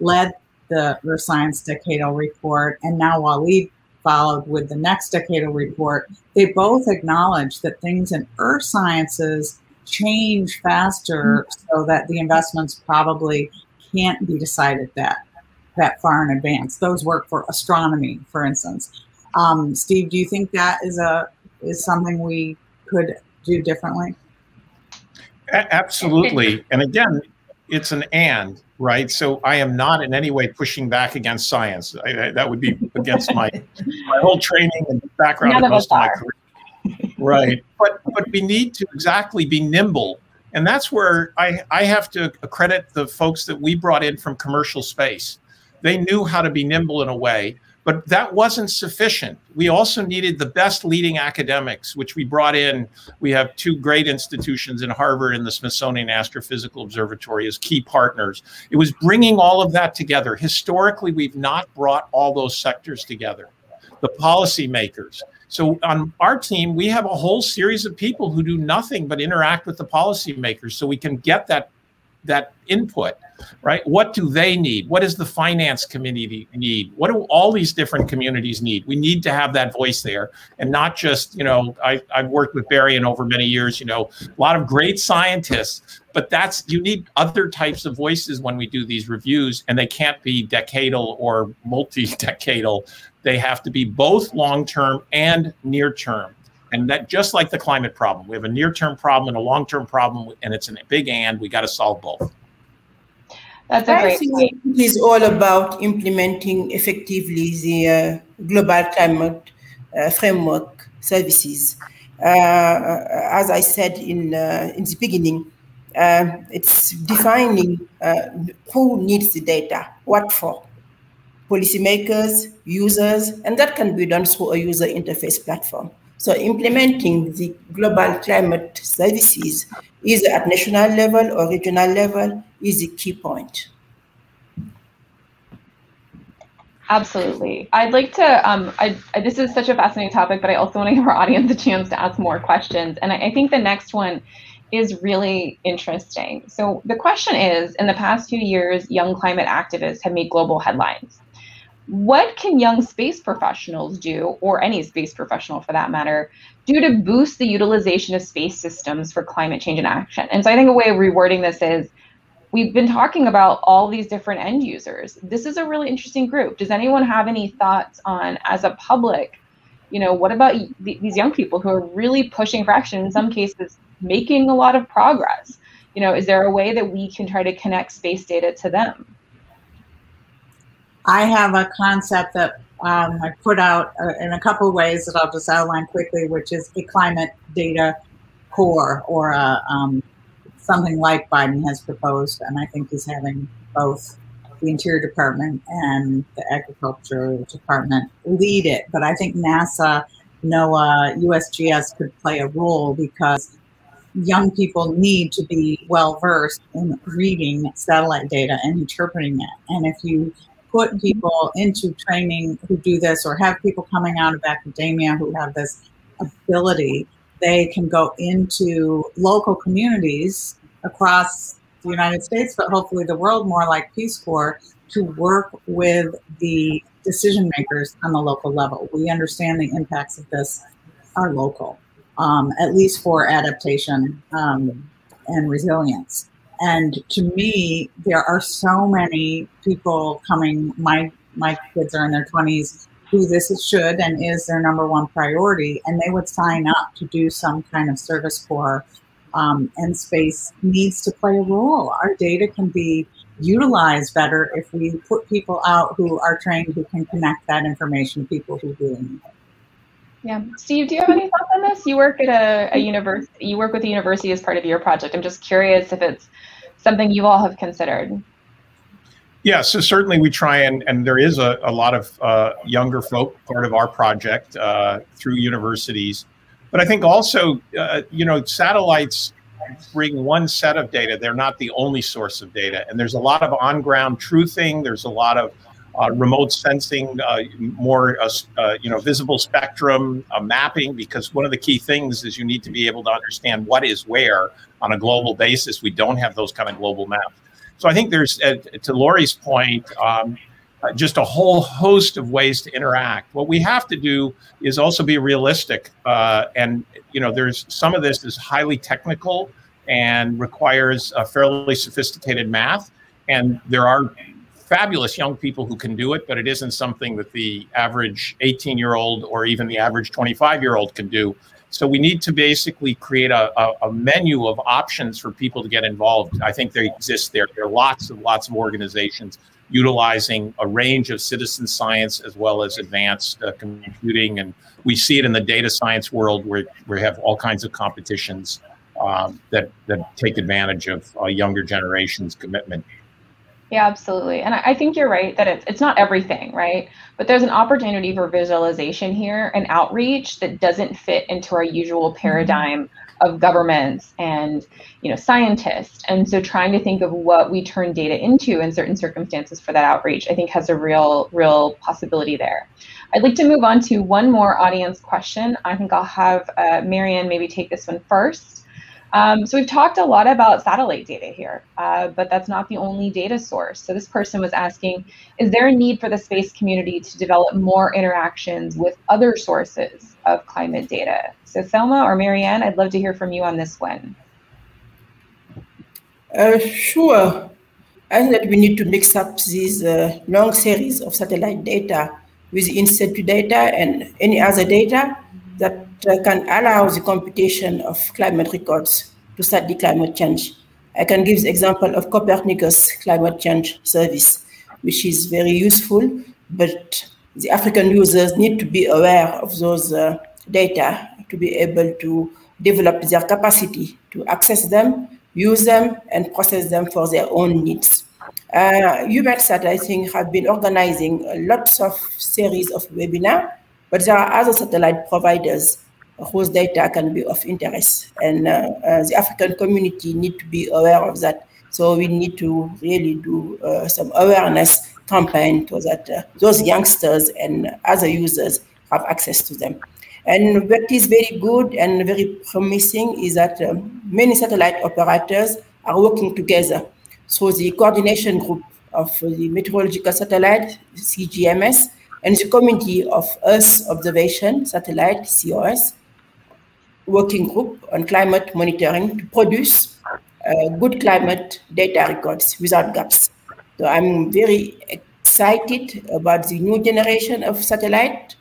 led the Earth Science Decadal Report, and now Waleed followed with the next decadal report, they both acknowledged that things in earth sciences change faster mm-hmm. so that the investments probably can't be decided that that far in advance. Those work for astronomy, for instance. Um, Steve, do you think that is a is something we could do differently? A- absolutely. and again, it's an and, right? So I am not in any way pushing back against science. I, I, that would be against my my whole training and background None most of, of my career. right. But but we need to exactly be nimble. And that's where I, I have to credit the folks that we brought in from commercial space. They knew how to be nimble in a way but that wasn't sufficient. We also needed the best leading academics, which we brought in. We have two great institutions in Harvard and the Smithsonian Astrophysical Observatory as key partners. It was bringing all of that together. Historically, we've not brought all those sectors together. The policymakers. So on our team, we have a whole series of people who do nothing but interact with the policymakers so we can get that that input right? What do they need? What does the finance community need? What do all these different communities need? We need to have that voice there and not just you know I, i've worked with Berrien over many years you know a lot of great scientists but that's you need other types of voices when we do these reviews and they can't be decadal or multi-decadal they have to be both long-term and near-term and that just like the climate problem, we have a near term problem and a long term problem, and it's a big and we got to solve both. That's a great point. It is all about implementing effectively the uh, global climate uh, framework services. Uh, as I said in, uh, in the beginning, uh, it's defining uh, who needs the data, what for, policymakers, users, and that can be done through a user interface platform. So implementing the global climate services, either at national level or regional level, is a key point. Absolutely. I'd like to, um, I, I, this is such a fascinating topic, but I also want to give our audience a chance to ask more questions. And I, I think the next one is really interesting. So the question is, in the past few years, young climate activists have made global headlines what can young space professionals do, or any space professional for that matter, do to boost the utilization of space systems for climate change and action? And so I think a way of rewording this is we've been talking about all these different end users. This is a really interesting group. Does anyone have any thoughts on, as a public, you know, what about these young people who are really pushing for action, in some cases, making a lot of progress? You know, is there a way that we can try to connect space data to them? I have a concept that um, I put out uh, in a couple ways that I'll just outline quickly, which is a climate data corps or a, um, something like Biden has proposed. And I think he's having both the Interior Department and the Agriculture Department lead it. But I think NASA, NOAA, USGS could play a role because young people need to be well versed in reading satellite data and interpreting it. And if you put people into training who do this or have people coming out of academia who have this ability, they can go into local communities across the United States, but hopefully the world more like Peace Corps to work with the decision makers on the local level. We understand the impacts of this are local, um, at least for adaptation um, and resilience. And to me, there are so many people coming. My my kids are in their twenties who this should and is their number one priority, and they would sign up to do some kind of service corps. Um, and space needs to play a role. Our data can be utilized better if we put people out who are trained who can connect that information to people who really need it. Yeah, Steve, do you have any thoughts on this? You work at a, a university. You work with the university as part of your project. I'm just curious if it's something you all have considered. Yeah, so certainly we try and, and there is a, a lot of uh, younger folk part of our project uh, through universities. But I think also, uh, you know, satellites bring one set of data. They're not the only source of data. And there's a lot of on ground truthing, there's a lot of remote sensing, uh, more uh, uh, you know visible spectrum uh, mapping. Because one of the key things is you need to be able to understand what is where on a global basis. We don't have those kind of global maps. So I think there's, uh, to Lori's point, um, just a whole host of ways to interact. What we have to do is also be realistic, and you know, there's some of this is highly technical and requires a fairly sophisticated math. And there are fabulous young people who can do it, but it isn't something that the average 18 year old or even the average 25 year old can do. So we need to basically create a, a, a, menu of options for people to get involved. I think they exist there. There are lots of lots of organizations utilizing a range of citizen science as well as advanced uh, computing, and we see it in the data science world where we have all kinds of competitions um, that that take advantage of uh, younger generations' commitment Yeah, absolutely. And I think you're right that it's, it's not everything, right? But there's an opportunity for visualization here and outreach that doesn't fit into our usual mm-hmm. paradigm of governments and you know scientists. And so trying to think of what we turn data into in certain circumstances for that outreach, I think has a real, real possibility there. I'd like to move on to one more audience question. I think I'll have uh, Mariane maybe take this one first. Um, so we've talked a lot about satellite data here, uh, but that's not the only data source. So this person was asking, is there a need for the space community to develop more interactions with other sources of climate data? So Thelma or Mariane, I'd love to hear from you on this one. Uh, sure. I think that we need to mix up these uh, long series of satellite data with in situ data and any other data that can allow the computation of climate records to study climate change. I can give the example of Copernicus Climate Change Service, which is very useful, but the African users need to be aware of those uh, data to be able to develop their capacity to access them, use them, and process them for their own needs. Uh, EUMETSAT, I think, have been organizing lots of series of webinars but there are other satellite providers whose data can be of interest. And uh, uh, the African community need to be aware of that. So we need to really do uh, some awareness campaign so that those youngsters and other users have access to them. And what is very good and very promising is that um, many satellite operators are working together. So the coordination group of the meteorological satellite, CGMS, and the Committee of Earth Observation Satellite, CEOS, working group on climate monitoring to produce uh, good climate data records without gaps. So I'm very excited about the new generation of satellites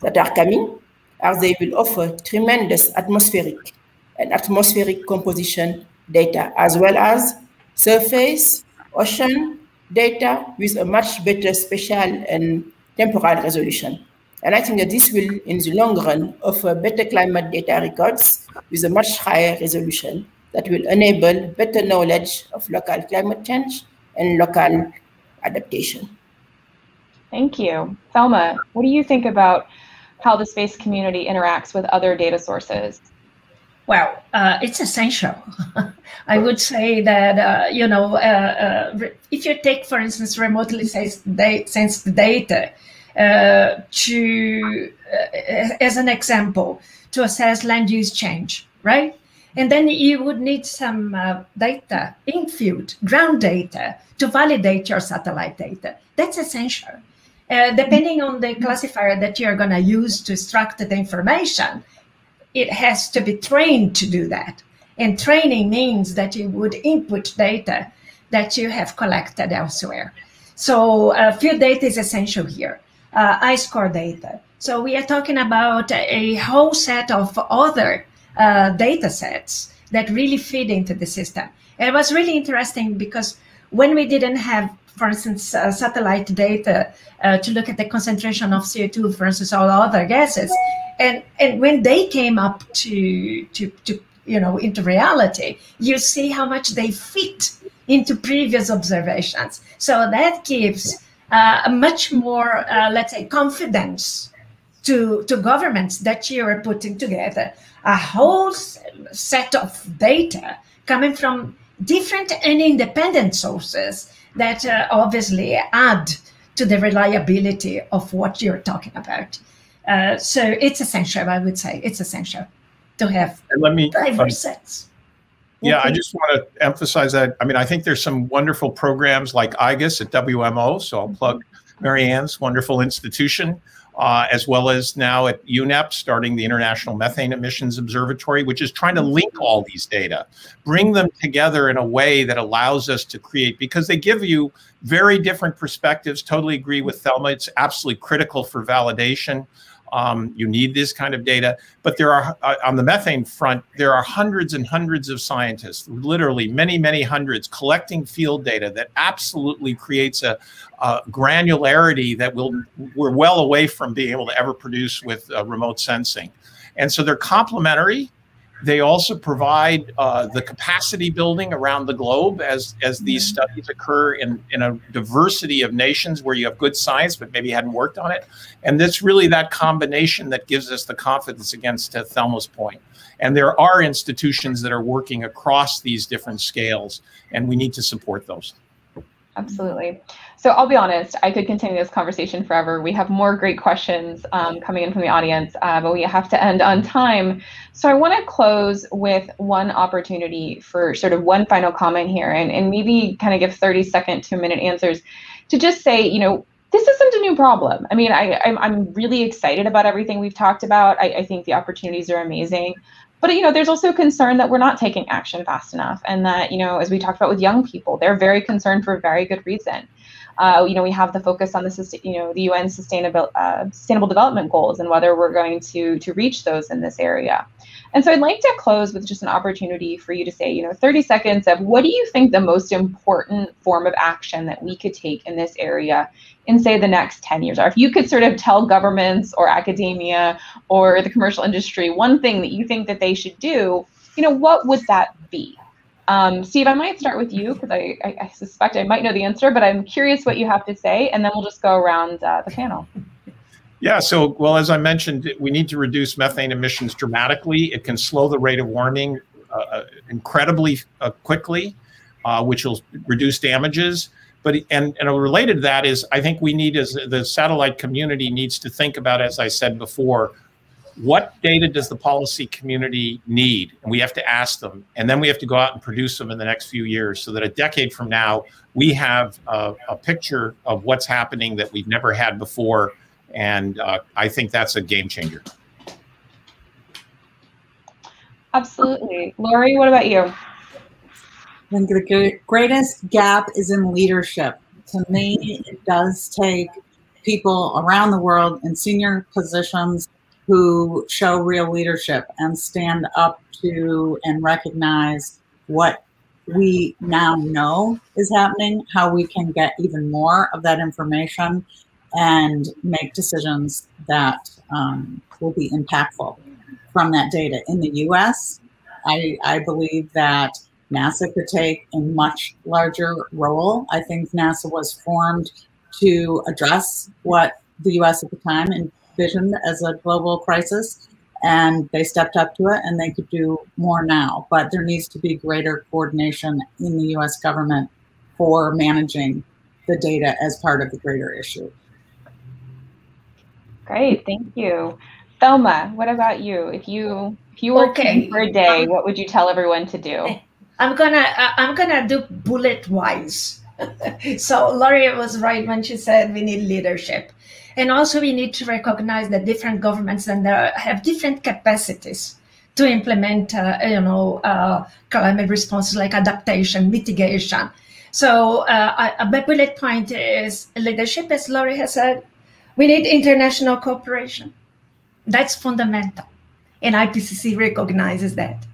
that are coming, as they will offer tremendous atmospheric and atmospheric composition data, as well as surface, ocean data with a much better spatial and temporal resolution. And I think that this will, in the long run, offer better climate data records with a much higher resolution that will enable better knowledge of local climate change and local adaptation. Thank you. Thelma, what do you think about how the space community interacts with other data sources? Well, uh, it's essential. I would say that, uh, you know, uh, uh if you take, for instance, remotely sensed data uh, to, uh, as an example, to assess land use change, right? And then you would need some data, in-field, ground data, to validate your satellite data. That's essential. depending on the classifier that you're going to use to extract the information, it has to be trained to do that. And training means that you would input data that you have collected elsewhere. So uh, field data is essential here. Uh, core data. So we are talking about a whole set of other uh, data sets that really feed into the system. It was really interesting because when we didn't have, for instance, uh, satellite data uh, to look at the concentration of CO2 versus all other gases, and and when they came up to to to you know into reality you see how much they fit into previous observations so that gives uh, a much more uh, let's say confidence to to governments that you are putting together a whole set of data coming from different and independent sources that uh, obviously add to the reliability of what you're talking about uh, so it's essential, I would say, it's essential to have and let me, diverse um, sets. Yeah, I just want to emphasize that. I mean, I think there's some wonderful programs like IGUS at WMO. So I'll plug Mariane's wonderful institution, uh, as well as now at UNEP, starting the International Methane Emissions Observatory, which is trying to link all these data, bring them together in a way that allows us to create, because they give you very different perspectives. Totally agree with Thelma. It's absolutely critical for validation. Um, you need this kind of data. But there are, uh, on the methane front, there are hundreds and hundreds of scientists, literally many, many hundreds, collecting field data that absolutely creates a, a granularity that will, we're well away from being able to ever produce with uh, remote sensing. And so they're complementary they also provide uh, the capacity building around the globe as, as these mm-hmm. studies occur in, in a diversity of nations where you have good science, but maybe hadn't worked on it. And it's really that combination that gives us the confidence against uh, Thelma's point. And there are institutions that are working across these different scales, and we need to support those. Absolutely. So I'll be honest, I could continue this conversation forever. We have more great questions um, coming in from the audience, uh, but we have to end on time. So I want to close with one opportunity for sort of one final comment here and, and maybe kind of give 30 second to minute answers to just say, you know, this isn't a new problem. I mean, I, I'm, I'm really excited about everything we've talked about. I, I think the opportunities are amazing but you know there's also concern that we're not taking action fast enough and that you know as we talked about with young people they're very concerned for a very good reason. Uh, you know we have the focus on the you know the UN sustainable uh, sustainable development goals and whether we're going to to reach those in this area and so I'd like to close with just an opportunity for you to say, you know, 30 seconds of what do you think the most important form of action that we could take in this area in, say, the next 10 years are? If you could sort of tell governments or academia or the commercial industry one thing that you think that they should do, you know, what would that be? Um, Steve, I might start with you because I, I, I, suspect I might know the answer, but I'm curious what you have to say, and then we'll just go around uh, the panel. Yeah, so, well, as I mentioned, we need to reduce methane emissions dramatically. It can slow the rate of warming uh, uh, incredibly uh, quickly, uh, which will reduce damages. But and, and related to that is, I think we need, as the satellite community needs to think about, as I said before, what data does the policy community need? And we have to ask them. And then we have to go out and produce them in the next few years so that a decade from now, we have a, a picture of what's happening that we've never had before and uh, I think that's a game changer. Absolutely. Lori, what about you? I think the greatest gap is in leadership. To me, it does take people around the world in senior positions who show real leadership and stand up to and recognize what we now know is happening, how we can get even more of that information, and make decisions that um, will be impactful from that data. In the US, I, I believe that NASA could take a much larger role. I think NASA was formed to address what the US at the time envisioned as a global crisis, and they stepped up to it and they could do more now. But there needs to be greater coordination in the US government for managing the data as part of the greater issue. Great, thank you. Thelma, what about you? If you if you were okay. for a day, um, what would you tell everyone to do? I'm gonna uh, I'm gonna do bullet wise. so Lori was right when she said we need leadership, and also we need to recognize that different governments and there have different capacities to implement uh, you know uh, climate responses like adaptation, mitigation. So uh, a bullet point is leadership, as Lori has said, we need international cooperation. That's fundamental. And IPCC recognizes that.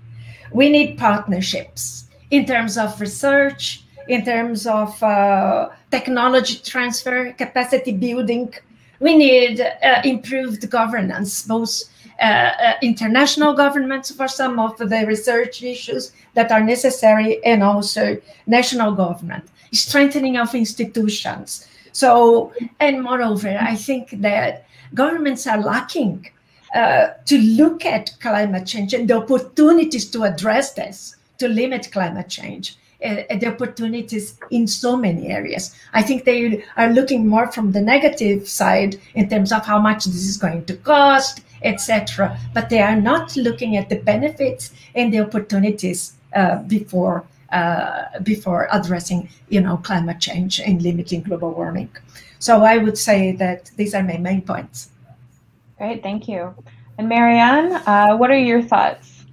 We need partnerships in terms of research, in terms of uh, technology transfer, capacity building. We need uh, improved governance, both uh, uh international governments for some of the research issues that are necessary, and also national government, strengthening of institutions, so, and moreover, I think that governments are lacking uh, to look at climate change and the opportunities to address this, to limit climate change. Uh, the opportunities in so many areas. I think they are looking more from the negative side in terms of how much this is going to cost, etc. But they are not looking at the benefits and the opportunities uh, before uh, before addressing, you know, climate change and limiting global warming. So I would say that these are my main points. Great, thank you. And Mariane, uh, what are your thoughts?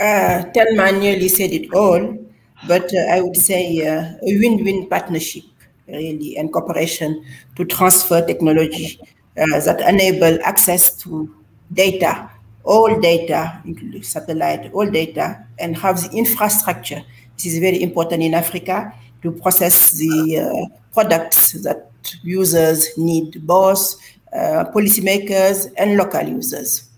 Uh, Thelma nearly said it all, but uh, I would say uh, a win-win partnership, really, and cooperation to transfer technology uh, that enable access to data, all data, including satellite, all data, and have the infrastructure this is very important in Africa to process the uh, products that users need, both uh, policymakers and local users.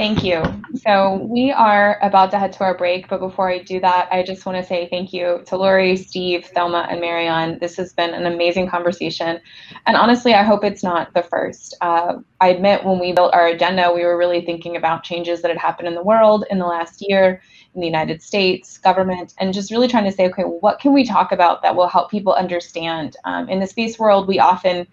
Thank you. So we are about to head to our break, but before I do that, I just want to say thank you to Lori, Steve, Thelma, and Mariane. This has been an amazing conversation. And honestly, I hope it's not the first. Uh, I admit when we built our agenda, we were really thinking about changes that had happened in the world in the last year, in the United States, government, and just really trying to say, okay, what can we talk about that will help people understand? Um, in the space world, we often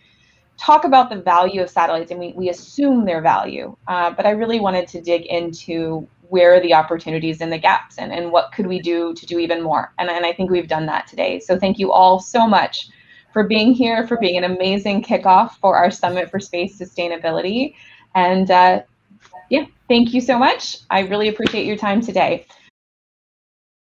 talk about the value of satellites and we, we assume their value. Uh, but I really wanted to dig into where are the opportunities and the gaps and, and what could we do to do even more. And, and I think we've done that today. So thank you all so much for being here, for being an amazing kickoff for our Summit for Space Sustainability. And uh, yeah, thank you so much. I really appreciate your time today.